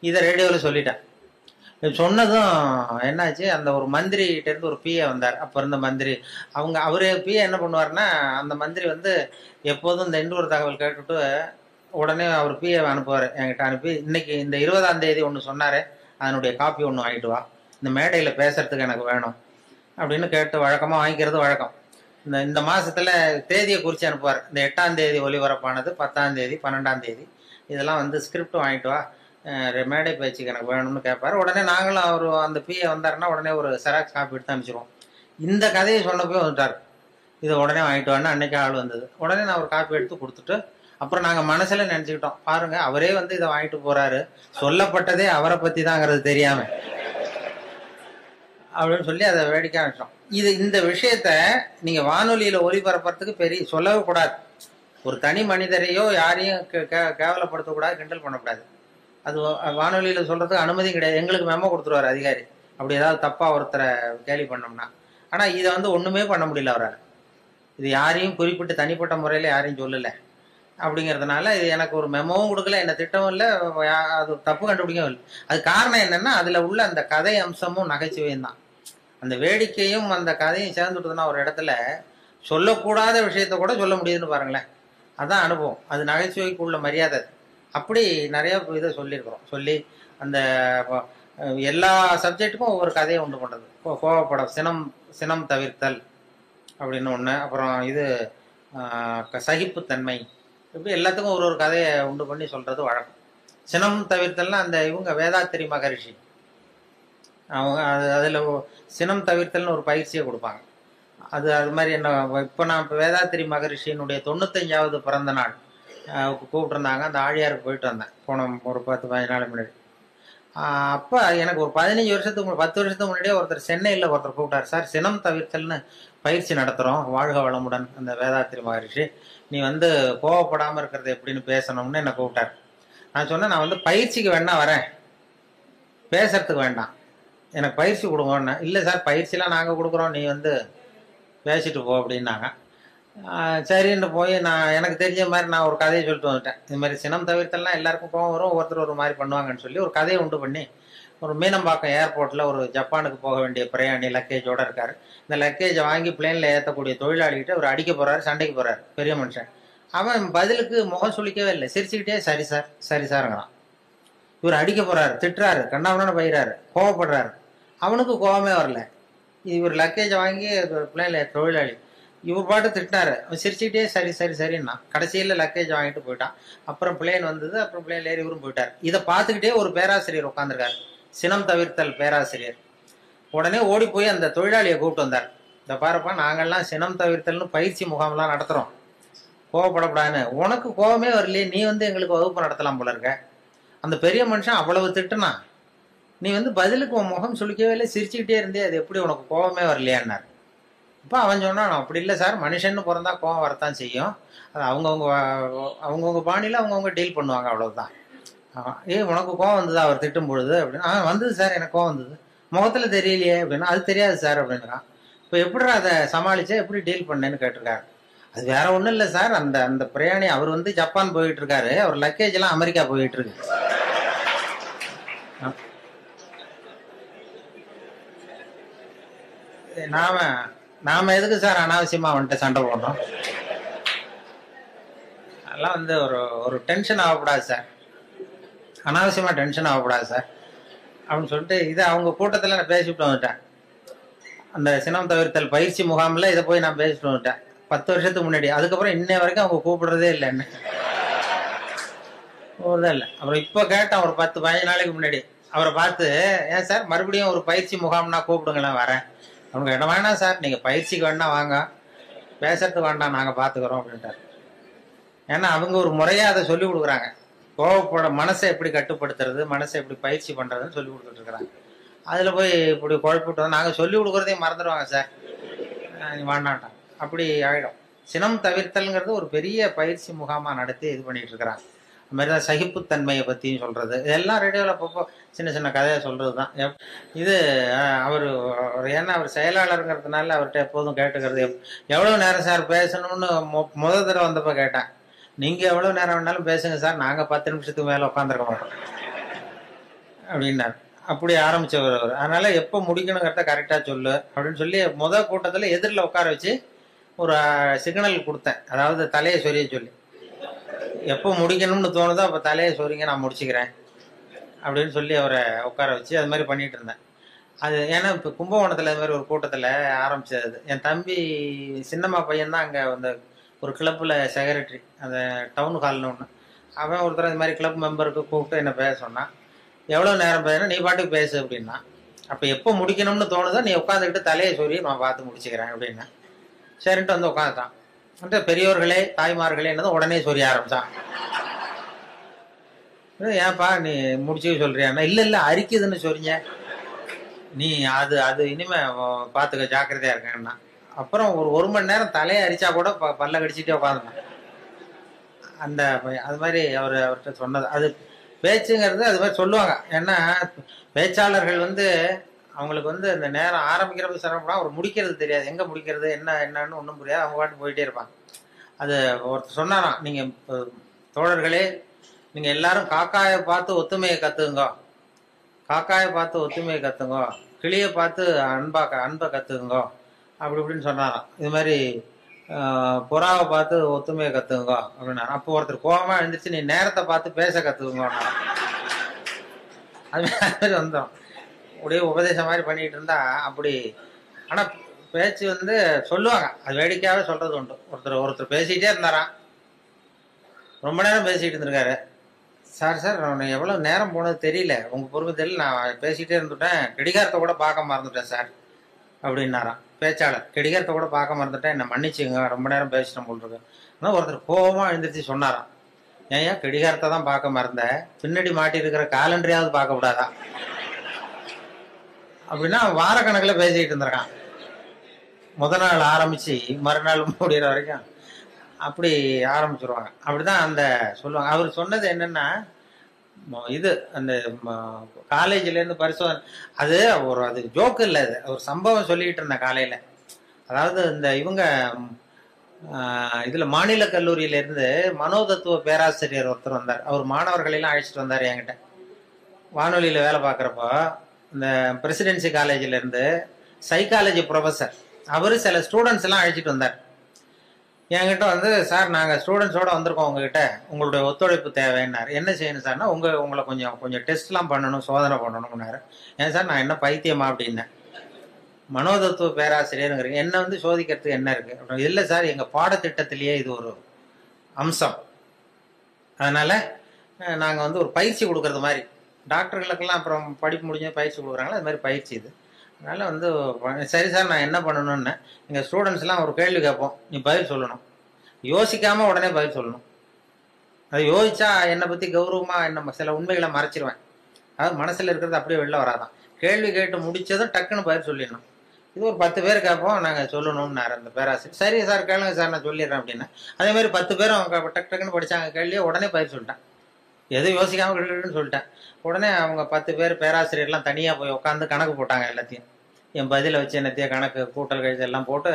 இதை ரேடியோவில் சொல்லிட்டேன். சொன்னதும் என்னாச்சு அந்த ஒரு மந்திரிகிட்ட இருந்து ஒரு பிஏ வந்தார். அப்போ இருந்த மந்திரி அவங்க அவரு பிஏ என்ன பண்ணுவார்னா அந்த மந்திரி வந்து எப்போதும் இந்த இன்னொரு தகவல் கேட்டுட்டு உடனே அவர் பிஏ அனுப்புவார் என்கிட்ட அனுப்பி இன்னைக்கு இந்த இருபதாம் தேதி ஒன்று சொன்னார் அதனுடைய காப்பி ஒன்று வாங்கிட்டு வா. இந்த மேடையில் பேசுறதுக்கு எனக்கு வேணும் அப்படின்னு கேட்டு வழக்கமாக வாங்கிக்கிறது வழக்கம். இந்த இந்த மாதத்தில் தேதியை குறித்து அனுப்புவார். இந்த எட்டாம் தேதி ஒலிபரப்பானது பத்தாம் தேதி பன்னெண்டாம் தேதி. இதெல்லாம் வந்து ஸ்கிரிப்ட் வாங்கிட்டு வா. மேடை பேச்சுக்கு எனக்கு வேணும்னு கேட்பார் உடனே நாங்களும் அவர் அந்த பிஏ வந்தாருன்னா உடனே ஒரு செராக்ஸ் காப்பி எடுத்து அனுப்பிச்சிருவோம். இந்த கதையை சொன்னப்போ வந்துட்டார். இதை உடனே வாங்கிட்டு வான்னு அன்னைக்கு ஆள் வந்தது. உடனே நான் ஒரு காப்பி எடுத்து கொடுத்துட்டு அப்புறம் நாங்கள் மனசில் நினச்சிக்கிட்டோம். பாருங்க அவரே வந்து இதை வாங்கிட்டு போறாரு. சொல்லப்பட்டதே அவரை பற்றி தாங்கிறது தெரியாம. அப்படின்னு சொல்லி அதை வேடிக்கை ஆரம்பிச்சோம் இது இந்த விஷயத்த நீங்க வானொலியில ஒளிபரப்புறதுக்கு பெரிய சொல்லவே கூடாது. ஒரு தனி மனிதரையோ யாரையும் கே- கே- கேவலப்படுத்தக்கூடாது கிண்டல் பண்ணக்கூடாது. அது வானொலியில சொல்றதுக்கு அனுமதி கிடையாது. எங்களுக்கு மெமோ கொடுத்துருவாரு அதிகாரி. அப்படி ஏதாவது தப்பா ஒருத்தரை கேலி பண்ணோம்னா. ஆனா இதை வந்து ஒண்ணுமே பண்ண முடியல அவரால். இது யாரையும் குறிப்பிட்டு தனிப்பட்ட முறையில யாரையும் சொல்லல. அப்படிங்கிறதுனால இது எனக்கு ஒரு மெமோவும் கொடுக்கல என்ன திட்டமும் இல்லை அது தப்பு கண்டுபிடிக்கவும் இல்லை. அது காரணம் என்னன்னா அதுல உள்ள அந்த கதை அம்சமும் நகைச்சுவையும் தான். அந்த வேடிக்கையும் அந்த கதையும் சேர்ந்துட்டுதுன்னா ஒரு இடத்துல சொல்லக்கூடாத விஷயத்த கூட சொல்ல முடியுதுன்னு பாருங்களேன். அதுதான் அனுபவம். அது நகைச்சுவைக்கு உள்ள மரியாதை அப்படி நிறைய இதை சொல்லியிருக்கிறோம். சொல்லி அந்த எல்லா சப்ஜெக்ட்டுக்கும் ஒவ்வொரு கதையை உண்டு பண்ணுறது கோவப்படம் சினம் சினம் தவிர்த்தல் அப்படின்னு ஒன்று அப்புறம் இது சகிப்புத்தன்மை. இப்படி எல்லாத்துக்கும் ஒரு ஒரு கதையை உண்டு பண்ணி சொல்கிறது வழக்கம். சினம் தவிர்த்தல்னா அந்த இவங்க வேதாத்திரி மகரிஷி. அவங்க அது அதில் சினம் தவிர்த்தல்னு ஒரு பயிற்சியை கொடுப்பாங்க. அது அது மாதிரி என்ன இப்போ நான் இப்போ வேதாத்திரி மகரிஷியினுடைய தொண்ணூத்தஞ்சாவது பிறந்த நாள் கூப்பிட்டுருந்தாங்க. அந்த ஆழியாருக்கு போயிட்டு வந்தேன். போன ஒரு பத்து பதினஞ்சு நாள் முன்னாடி அப்போ எனக்கு ஒரு பதினஞ்சு வருஷத்துக்கு பத்து வருஷத்துக்கு முன்னாடியே ஒருத்தர் சென்னையில் ஒருத்தர் கூப்பிட்டார். சார் சினம் தவிர்த்தல்னு பயிற்சி நடத்துகிறோம் வாழ்க வளமுடன் அந்த வேதாத்திரி மகரிஷி. நீ வந்து கோவப்படாமல் இருக்கிறது எப்படின்னு பேசணும்னு என்னை கூப்பிட்டார். நான் சொன்னேன் நான் வந்து பயிற்சிக்கு வேணா வரேன். பேசுறதுக்கு வேண்டாம். எனக்கு பயிற்சி கொடுங்கன்னு. இல்லை சார் பயிற்சிலாம் நாங்கள் கொடுக்குறோம். நீ வந்து பேசிட்டு போ அப்படின்னாங்க. சரின்னு போய் நான் எனக்கு தெரிஞ்ச மாதிரி நான் ஒரு கதையை சொல்லிட்டு வந்துட்டேன். இது மாதிரி சினம் தவிர்த்தெல்லாம் எல்லாருக்கும் கோவம் வரும். ஒருத்தர் ஒரு மாதிரி பண்ணுவாங்கன்னு சொல்லி ஒரு கதையை உண்டு பண்ணி ஒரு மீனம்பாக்கம் ஏர்போர்ட்டில் ஒரு ஜப்பானுக்கு போக வேண்டிய பிரயாணி லக்கேஜோடு இருக்கார். இந்த லக்கேஜை வாங்கி பிளேனில் ஏற்றக்கூடிய தொழிலாளிகிட்ட அவர் அடிக்க போகிறாரு சண்டைக்கு போகிறாரு பெரிய மனுஷன். அவன் பதிலுக்கு முகம் சுளிக்கவே இல்லை. சிரிச்சுக்கிட்டே சரி சார் சரி சாருங்கிறான். இவர் அடிக்க போறாரு திட்டுறாரு கண்ணாமண்ணு பயிறாரு கோவப்படுறாரு. அவனுக்கு கோவமே வரல. இவர் லக்கேஜ் வாங்கி பிள்ளைங்கள தொழிலாளி. இவர் பாட்டு திட்டினாரு. அவன் சிரிச்சுக்கிட்டே சரி சரி சரின்னா. கடைசியில் லக்கேஜ் வாங்கிட்டு போயிட்டான். அப்புறம் பிளேன் வந்தது அப்புறம் பிளேன்ல ஏறி இவரும் போயிட்டார். இதை பார்த்துக்கிட்டே ஒரு பேராசிரியர் உட்காந்துருக்காரு சினம் தவிர்த்தல் பேராசிரியர். உடனே ஓடி போய் அந்த தொழிலாளியை கூப்பிட்டு வந்தார். இந்த பாருப்பா நாங்கெல்லாம் சினம் தவிர்த்தல்னு பயிற்சி முகாம்லாம் நடத்துகிறோம் கோவப்படப்படாதுன்னு உனக்கு கோவமே வரலையே நீ வந்து எங்களுக்கு வகுப்பு நடத்தலாம் போல இருக்க. அந்த பெரிய மனுஷன் அவ்வளவு திட்டுனா நீ வந்து பதிலுக்கு உன் முகம் சுளிக்கவே இல்லை சிரிச்சுக்கிட்டே இருந்தே அது எப்படி உனக்கு கோபமே வரலையான்னார். இப்போ அவன் சொன்னான் அப்படி இல்லை சார் மனுஷன்னு பிறந்தா கோவம் வரத்தான் செய்யும். அது அவங்கவுங்க அவங்கவுங்க பாணியில் அவங்கவுங்க டீல் பண்ணுவாங்க அவ்வளோதான் ஏ ஏய் உனக்கு கோவம் வந்தது? அவர் திட்டும் பொழுது அப்படின்னு ஆ வந்தது சார் எனக்கு கோவம் வந்தது. முகத்தில் தெரியலையே அப்படின்னா அது தெரியாது சார் அப்படின்றான் இப்போ எப்படி அதை சமாளிச்சா எப்படி டீல் பண்ணேன்னு கேட்டிருக்காரு. அது வேற ஒன்றும் இல்லை சார். அந்த அந்த பிரயாணி அவர் வந்து ஜப்பான் போயிட்டு இருக்காரு அவர் லக்கேஜ் எல்லாம் அமெரிக்கா போயிட்டு இருக்கு நாம நாம எதுக்கு சார் அனாவசியமா வந்துட்டு சண்டை போடுறோம்? அதெல்லாம் வந்து ஒரு ஒரு டென்ஷன் ஆகக்கூடாது சார். அனாவசியமா டென்ஷன் ஆகக்கூடாது சார். அப்படின்னு சொல்லிட்டு இதை அவங்க கூட்டத்தில் நான் பேசிவிட்டு வந்துட்டேன். அந்த சினம் தவிர்த்தல் பயிற்சி முகாமில் இதை போய் நான் பேசிட்டு வந்துட்டேன். பத்து வருஷத்துக்கு முன்னாடி. அதுக்கப்புறம் இன்ன வரைக்கும் அவங்க கூப்பிடுறதே இல்லை என்ன. இல்லை. அப்புறம் இப்போ கேட்டேன் ஒரு பத்து பதினஞ்சு நாளைக்கு முன்னாடி. அவரை பார்த்து ஏன் சார் மறுபடியும் ஒரு பயிற்சி முகாம்னா கூப்பிடுங்களேன் வரேன். அவங்க இடம் வேணாம் சார் நீங்கள் பயிற்சிக்கு வேணா வாங்க. பேசுறதுக்கு வேண்டாம் நாங்கள் பார்த்துக்குறோம் அப்படின்ட்டார். ஏன்னா அவங்க ஒரு முறையாக அதை சொல்லி கொடுக்குறாங்க. கோவப்பட மனசை எப்படி கட்டுப்படுத்துறது மனசை எப்படி பயிற்சி பண்ணுறதுன்னு சொல்லி கொடுத்துட்டு இருக்கிறாங்க. அதில் போய் இப்படி குழப்பிட்டு நாங்கள் சொல்லி கொடுக்குறதையும் மறந்துடுவாங்க சார். அஹ் வேண்டாட்டான் அப்படி ஆகிடும் சினம் தவிர்த்தல்ங்கிறது ஒரு பெரிய பயிற்சி முகாமாக நடத்தி இது பண்ணிட்டு இருக்கிறாங்க. அது மாதிரி தான் சகிப்புத்தன்மையை பற்றியும் சொல்கிறது இதெல்லாம் ரேடியோவில் அப்பப்போ சின்ன சின்ன கதையை சொல்கிறது தான் எப்- இது அவர் ஏன்னா அவர் செயலாளருங்கிறதுனால அவர்கிட்ட எப்போதும் கேட்டுக்கிறது எவ்வளோ நேரம் சார் பேசணும்னு மொ முத தடவை வந்தப்போ கேட்டேன். நீங்கள் எவ்வளோ நேரம் வேணாலும் பேசுங்க சார். நாங்கள் பத்து நிமிஷத்துக்கு மேலே உட்காந்துருக்க மாட்டோம். அப்படின்னார். அப்படி ஆரம்பிச்சவர் அவர். அதனால எப்போ முடிக்கணுங்கிறத கரெக்டாக சொல்லு அப்படின்னு சொல்லி முத கூட்டத்தில் எதிரில் உட்கார வச்சு ஒரு சிக்னல் கொடுத்தேன். அதாவது தலையை சொரிய சொல்லி. எப்போ முடிக்கணும்னு தோணுதோ அப்போ தலையை சொரிங்க நான் முடிச்சுக்கிறேன். அப்படின்னு சொல்லி அவரை உட்கார வச்சு அது மாதிரி பண்ணிட்டு இருந்தேன். அது ஏன்னா இப்போ கும்பகோணத்தில் இது மாதிரி ஒரு கூட்டத்தில் ஆரம்பிச்சது. என் தம்பி சின்னம்மா பையன் தான் அங்கே அந்த ஒரு கிளப்பில் செக்ரட்டரி அந்த டவுன் ஹால்னு ஒன்று அவன் ஒருத்தர் இந்த மாதிரி கிளப் மெம்பருக்கு கூப்பிட்டு என்னை பேச சொன்னான் எவ்வளோ நேரம் பேசுனா நீ பாட்டுக்கு பேசு அப்படின்னா அப்போ எப்போ முடிக்கணும்னு தோணுதோ நீ உட்காந்துக்கிட்டு தலையை சொல்லி நான் பார்த்து முடிச்சுக்கிறேன் அப்படின்னா சரின்ட்டு வந்து உட்காந்துட்டான் வந்து பெரியோர்களே தாய்மார்களே என்னதும் உடனே சொல்லி ஆரம்பிச்சான். ஏன்ப்பா ஏன்பா நீ முடிச்சு சொல்றியாண்ணா இல்லை இல்லை அரிக்குதுன்னு சொல்றீங்க நீ அது அது இனிமே பார்த்துக்க ஜாக்கிரதையா இருக்கேன்னா. அப்புறம் ஒரு ஒரு மணி நேரம் தலையை அரிச்சா கூட ப- பல்ல கடிச்சிட்டே உட்காந்துட்டான் அந்த அது மாதிரி அவர் அவர்கிட்ட சொன்னது. அது பேச்சுங்கிறது அது மாதிரி சொல்லுவாங்க. ஏன்னா பேச்சாளர்கள் வந்து அவங்களுக்கு வந்து இந்த நேரம் ஆரம்பிக்கிறப்ப சிரமப்படும் அவர் முடிக்கிறது தெரியாது. எங்கே முடிக்கிறது என்ன என்னன்னு ஒன்றும் புரியாது. அவங்க பாட்டு போயிட்டே இருப்பாங்க. அது ஒருத்தர் சொன்னாராம் நீங்கள் இப்போ தோழர்களே நீங்கள் எல்லாரும் காக்காயை பார்த்து ஒத்துமையை கத்துங்க காக்காயை பார்த்து ஒத்துமையை கத்துங்க கிளியை பார்த்து அன்பா அன்பை கற்றுக்குங்கோ அப்படி இப்படின்னு சொன்னாராம். இது மாதிரி புறாவை பார்த்து ஒத்துமையை கத்துக்குங்க அப்படின்னா அப்போ ஒருத்தர் கோபமாக எழுந்திரிச்சு நீ நேரத்தை பார்த்து பேச கத்துக்குங்க அது மாதிரி வந்தோம். அப்படியே உபதேசம் மாதிரி பண்ணிட்டு இருந்தா அப்படி. ஆனா பேச்சு வந்து சொல்லுவாங்க. அது வேடிக்கையாவே சொல்றது உண்டு. ஒருத்தர் ஒருத்தர் பேசிட்டே இருந்தாராம். ரொம்ப நேரம் பேசிட்டு இருந்திருக்காரு. சார் சார் நான் எவ்வளோ நேரம் போனது தெரியல. உங்கள் பொறுமை தெரியல. நான் பேசிகிட்டே இருந்துட்டேன். கடிகாரத்தை கூட பார்க்க மறந்துட்டேன் சார். அப்படின்னாராம். பேச்சாளர் கடிகாரத்தை கூட பார்க்க மறந்துட்டேன். என்னை மன்னிச்சுங்க ரொம்ப நேரம் பேசிட்டேன் போல் ஆனால் ஒருத்தர் கோபமாக எழுந்திரிச்சு சொன்னாராம். ஏன் கெடிகாரத்தை கடிகாரத்தை தான் பார்க்க மறந்தேன் பின்னாடி மாட்டி இருக்கிற காலண்டரையாவது பார்க்க கூடாதான் அப்படின்னா வாரக்கணக்கில் பேசிக்கிட்டு இருந்திருக்கான். முத நாள் ஆரம்பிச்சு மறுநாள் முடிகிற வரைக்கும் அப்படி ஆரம்பிச்சிருவாங்க. அப்படிதான் அந்த சொல்லுவாங்க. அவர் சொன்னது என்னன்னா இது அந்த காலேஜிலேருந்து பரிசோதனை அது ஒரு அது ஜோக்கு இல்லை அது. ஒரு சம்பவம் சொல்லிக்கிட்டு இருந்தேன் காலையில். அதாவது இந்த இவங்க இதில் மாநில கல்லூரியிலேருந்து மனோதத்துவ பேராசிரியர் ஒருத்தர் வந்தார். அவர் மாணவர்களெல்லாம் அழைச்சிட்டு வந்தார் என்கிட்ட. வானொலியில் வேலை பார்க்குறப்போ இந்த பிரசிடென்சி காலேஜில் இருந்து சைக்காலஜி ப்ரொஃபஸர் அவர் சில ஸ்டூடெண்ட்ஸ் எல்லாம் அழைச்சிட்டு வந்தார். என்கிட்ட வந்து சார் நாங்கள் ஸ்டூடெண்ட்ஸோட வந்திருக்கோம் உங்ககிட்ட. உங்களுடைய ஒத்துழைப்பு தேவைன்னாரு. என்ன செய்யணும் சார்னா உங்க உங்களை கொஞ்சம் கொஞ்சம் டெஸ்ட்லாம் பண்ணணும் சோதனை பண்ணணும்னாரு. ஏன் சார் நான் என்ன பைத்தியமா அப்படின்னேன் மனோதத்துவ பேராசிரியருங்கிறீங்க. என்ன வந்து சோதிக்கிறதுக்கு என்ன இருக்கு? அப்புறம் இல்லை சார் எங்கள் பாடத்திட்டத்திலேயே இது ஒரு அம்சம். அதனால நாங்கள் வந்து ஒரு பயிற்சி கொடுக்கறது மாதிரி. டாக்டர்களுக்கெல்லாம் அப்புறம் படிப்பு முடிஞ்ச பயிற்சி கொடுக்குறாங்களா அது மாதிரி பயிற்சி இது. அதனால் வந்து சரி சார் நான் என்ன பண்ணணும்னு. எங்கள் ஸ்டூடெண்ட்ஸ்லாம் ஒரு கேள்வி கேட்போம். நீ பதில் சொல்லணும். யோசிக்காமல் உடனே பதில் சொல்லணும். அது யோசிச்சா என்னை பற்றி கௌரவமாக என்ன சில உண்மைகளை மறைச்சிருவேன். அதாவது மனசில் இருக்கிறது அப்படியே வெளில வராதான். கேள்வி கேட்டு முடிச்சதும் டக்குன்னு பதில் சொல்லிடணும். இது ஒரு பத்து பேர் கேட்போம் நாங்கள் சொல்லணும்னாரு அந்த பேராசிரியர். சரி சார் கேளுங்க சார் நான் சொல்லிடுறேன் அப்படின்னா. அதே மாதிரி பத்து பேரும் அவங்க டக்கு டக்குன்னு படித்தாங்க கேள்வியை உடனே பதில் சொல்லிட்டேன். எதுவும் யோசிக்காமல் கிட்டுன்னு சொல்லிட்டேன். உடனே அவங்க பத்து பேர் பேராசிரியர்லாம் தனியாக போய் உட்காந்து கணக்கு போட்டாங்க எல்லாத்தையும். என் பதிலை வச்சு என்னத்தையும் கணக்கு கூட்டல் கழிச்சு எல்லாம் போட்டு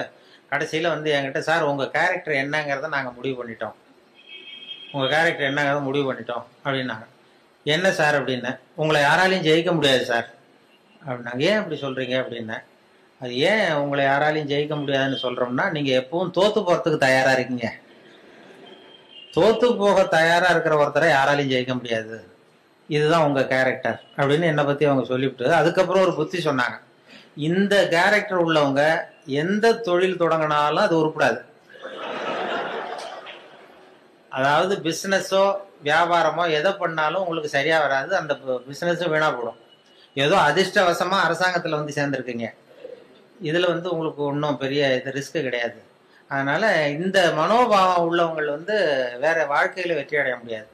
கடைசியில் வந்து என்கிட்ட சார் உங்கள் கேரக்டர் என்னங்கிறத நாங்கள் முடிவு பண்ணிட்டோம். உங்கள் கேரக்டர் என்னங்கிறத முடிவு பண்ணிட்டோம். அப்படின்னாங்க. என்ன சார் அப்படின்னு உங்களை யாராலையும் ஜெயிக்க முடியாது சார். அப்படின்னாங்க. ஏன் அப்படி சொல்கிறீங்க அப்படின்னேன். அது ஏன் உங்களை யாராலையும் ஜெயிக்க முடியாதுன்னு சொல்கிறோம்னா நீங்கள் எப்பவும் தோற்று போகிறதுக்கு தயாராக இருக்கீங்க. தோத்து போக தயாராக இருக்கிற ஒருத்தரை யாராலையும் ஜெயிக்க முடியாது. இதுதான் உங்க கேரக்டர் அப்படின்னு என்னை பத்தி அவங்க சொல்லிவிட்டு அதுக்கப்புறம் ஒரு புத்தி சொன்னாங்க. இந்த கேரக்டர் உள்ளவங்க எந்த தொழில் தொடங்கினாலும் அது உருப்படாது. அதாவது பிசினஸோ வியாபாரமோ எதை பண்ணாலும் உங்களுக்கு சரியா வராது. அந்த பிசினஸும் வீணா போடும். ஏதோ அதிர்ஷ்டவசமா அரசாங்கத்துல வந்து சேர்ந்துருக்கீங்க. இதுல வந்து உங்களுக்கு ஒன்றும் பெரிய இது ரிஸ்க் கிடையாது. அதனால இந்த மனோபாவம் உள்ளவங்க வந்து வேற வாழ்க்கையில வெற்றி அடைய முடியாது.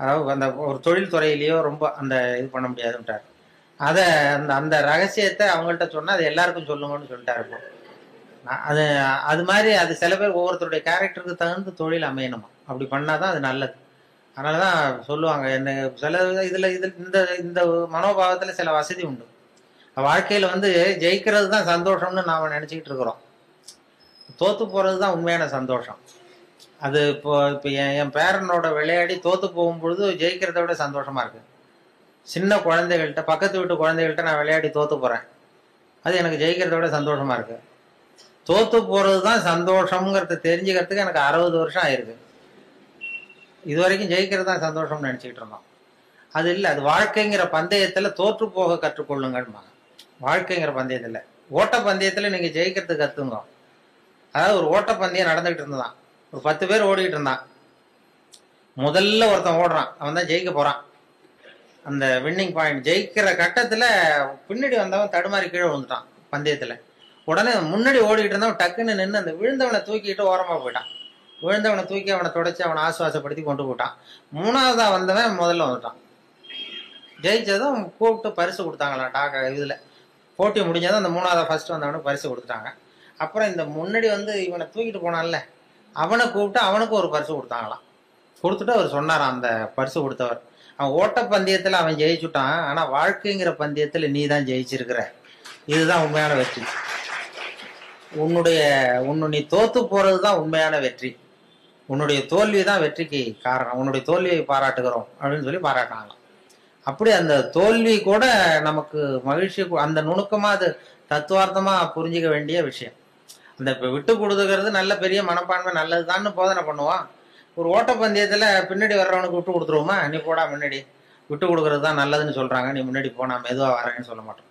அதாவது அந்த ஒரு தொழில் துறையிலேயோ ரொம்ப அந்த இது பண்ண முடியாதுன்றார். அதை அந்த அந்த ரகசியத்தை அவங்கள்ட்ட சொன்னால் அது எல்லாருக்கும் சொல்லுங்கன்னு சொல்லிட்டாரு இப்போ. நான் அது அது மாதிரி அது சில பேர் ஒவ்வொருத்தருடைய கேரக்டருக்கு தகுந்த தொழில் அமையணுமா? அப்படி பண்ணாதான் அது நல்லது. அதனாலதான் சொல்லுவாங்க என்ன சில இதில் இதில் இந்த இந்த மனோபாவத்தில் சில வசதி உண்டு. வாழ்க்கையில் வந்து ஜெயிக்கிறது தான் சந்தோஷம்னு நாம் நினச்சிக்கிட்டு இருக்கிறோம். தோற்று போகிறது தான் உண்மையான சந்தோஷம். அது இப்போ இப்போ என் என் பேரனோட விளையாடி தோத்து போகும்பொழுது ஜெயிக்கிறத விட சந்தோஷமா இருக்கு. சின்ன குழந்தைகள்கிட்ட பக்கத்து வீட்டு குழந்தைகள்கிட்ட நான் விளையாடி தோத்து போறேன். அது எனக்கு ஜெயிக்கிறத விட சந்தோஷமா இருக்கு. தோத்து போறது தான் சந்தோஷம்ங்கிறத தெரிஞ்சுக்கிறதுக்கு எனக்கு அறுபது வருஷம் ஆயிருக்கு. இது வரைக்கும் ஜெயிக்கிறது தான் சந்தோஷம்னு நினச்சிக்கிட்டு இருந்தோம். அது இல்லை அது வாழ்க்கைங்கிற பந்தயத்தில் தோற்று போக கற்றுக்கொள்ளுங்கம்மா வாழ்க்கைங்கிற பந்தயத்தில். ஓட்ட பந்தயத்தில் நீங்கள் ஜெயிக்கிறது கற்றுங்க அதாவது ஒரு ஓட்ட பந்தயம் நடந்துகிட்டு இருந்ததான் ஒரு பத்து பேர் ஓடிக்கிட்டு இருந்தான். முதல்ல ஒருத்தன் ஓடுறான். அவன் தான் ஜெயிக்க போறான். அந்த வின்னிங் பாயிண்ட் ஜெயிக்கிற கட்டத்துல பின்னாடி வந்தவன் தடுமாறி கீழே விழுந்துட்டான் பந்தயத்துல. உடனே முன்னாடி ஓடிக்கிட்டு இருந்தவன் டக்குன்னு நின்று அந்த விழுந்தவனை தூக்கிட்டு ஓரமாக போயிட்டான். விழுந்தவனை தூக்கி அவனை தொடச்சி அவனை ஆசுவாசப்படுத்தி கொண்டு போட்டான். மூணாவதாக வந்தவன் முதல்ல வந்துட்டான். ஜெயிச்சதும் கூப்பிட்டு பரிசு கொடுத்தாங்களாம் டாக்கா இதில். போட்டி முடிஞ்சதும் அந்த மூணாவதாக ஃபர்ஸ்ட் வந்தவனுக்கு பரிசு கொடுத்துட்டாங்க. அப்புறம் இந்த முன்னாடி வந்து இவனை தூக்கிட்டு போனான்ல அவனை கூப்பிட்டு அவனுக்கு ஒரு பரிசு கொடுத்தாங்களாம். கொடுத்துட்டு அவர் சொன்னார் அந்த பரிசு கொடுத்தவர். அவன் ஓட்ட பந்தயத்தில் அவன் ஜெயிச்சுட்டான். ஆனால் வாழ்க்கைங்கிற பந்தயத்தில் நீ தான் ஜெயிச்சிருக்கிற. இதுதான் உண்மையான வெற்றி. உன்னுடைய உன்னு நீ தோத்து போகிறது தான் உண்மையான வெற்றி. உன்னுடைய தோல்வி தான் வெற்றிக்கு காரணம். உன்னுடைய தோல்வியை பாராட்டுகிறோம் அப்படின்னு சொல்லி பாராட்டினாங்களாம். அப்படி அந்த தோல்வி கூட நமக்கு மகிழ்ச்சி அந்த நுணுக்கமாக அது தத்துவார்த்தமாக புரிஞ்சுக்க வேண்டிய விஷயம். இந்த விட்டு கொடுத்துக்கிறது நல்ல பெரிய மனப்பான்மை நல்லதுதான்னு போதனை பண்ணுவான் ஒரு ஓட்டப்பந்தயத்துல பின்னாடி வர்றவனுக்கு விட்டு கொடுத்துருவோமா? நீ போடா முன்னாடி. விட்டு கொடுக்கறது தான் நல்லதுன்னு சொல்றாங்க. நீ முன்னாடி போனா மெதுவா வரேன்னு சொல்ல மாட்டோம்.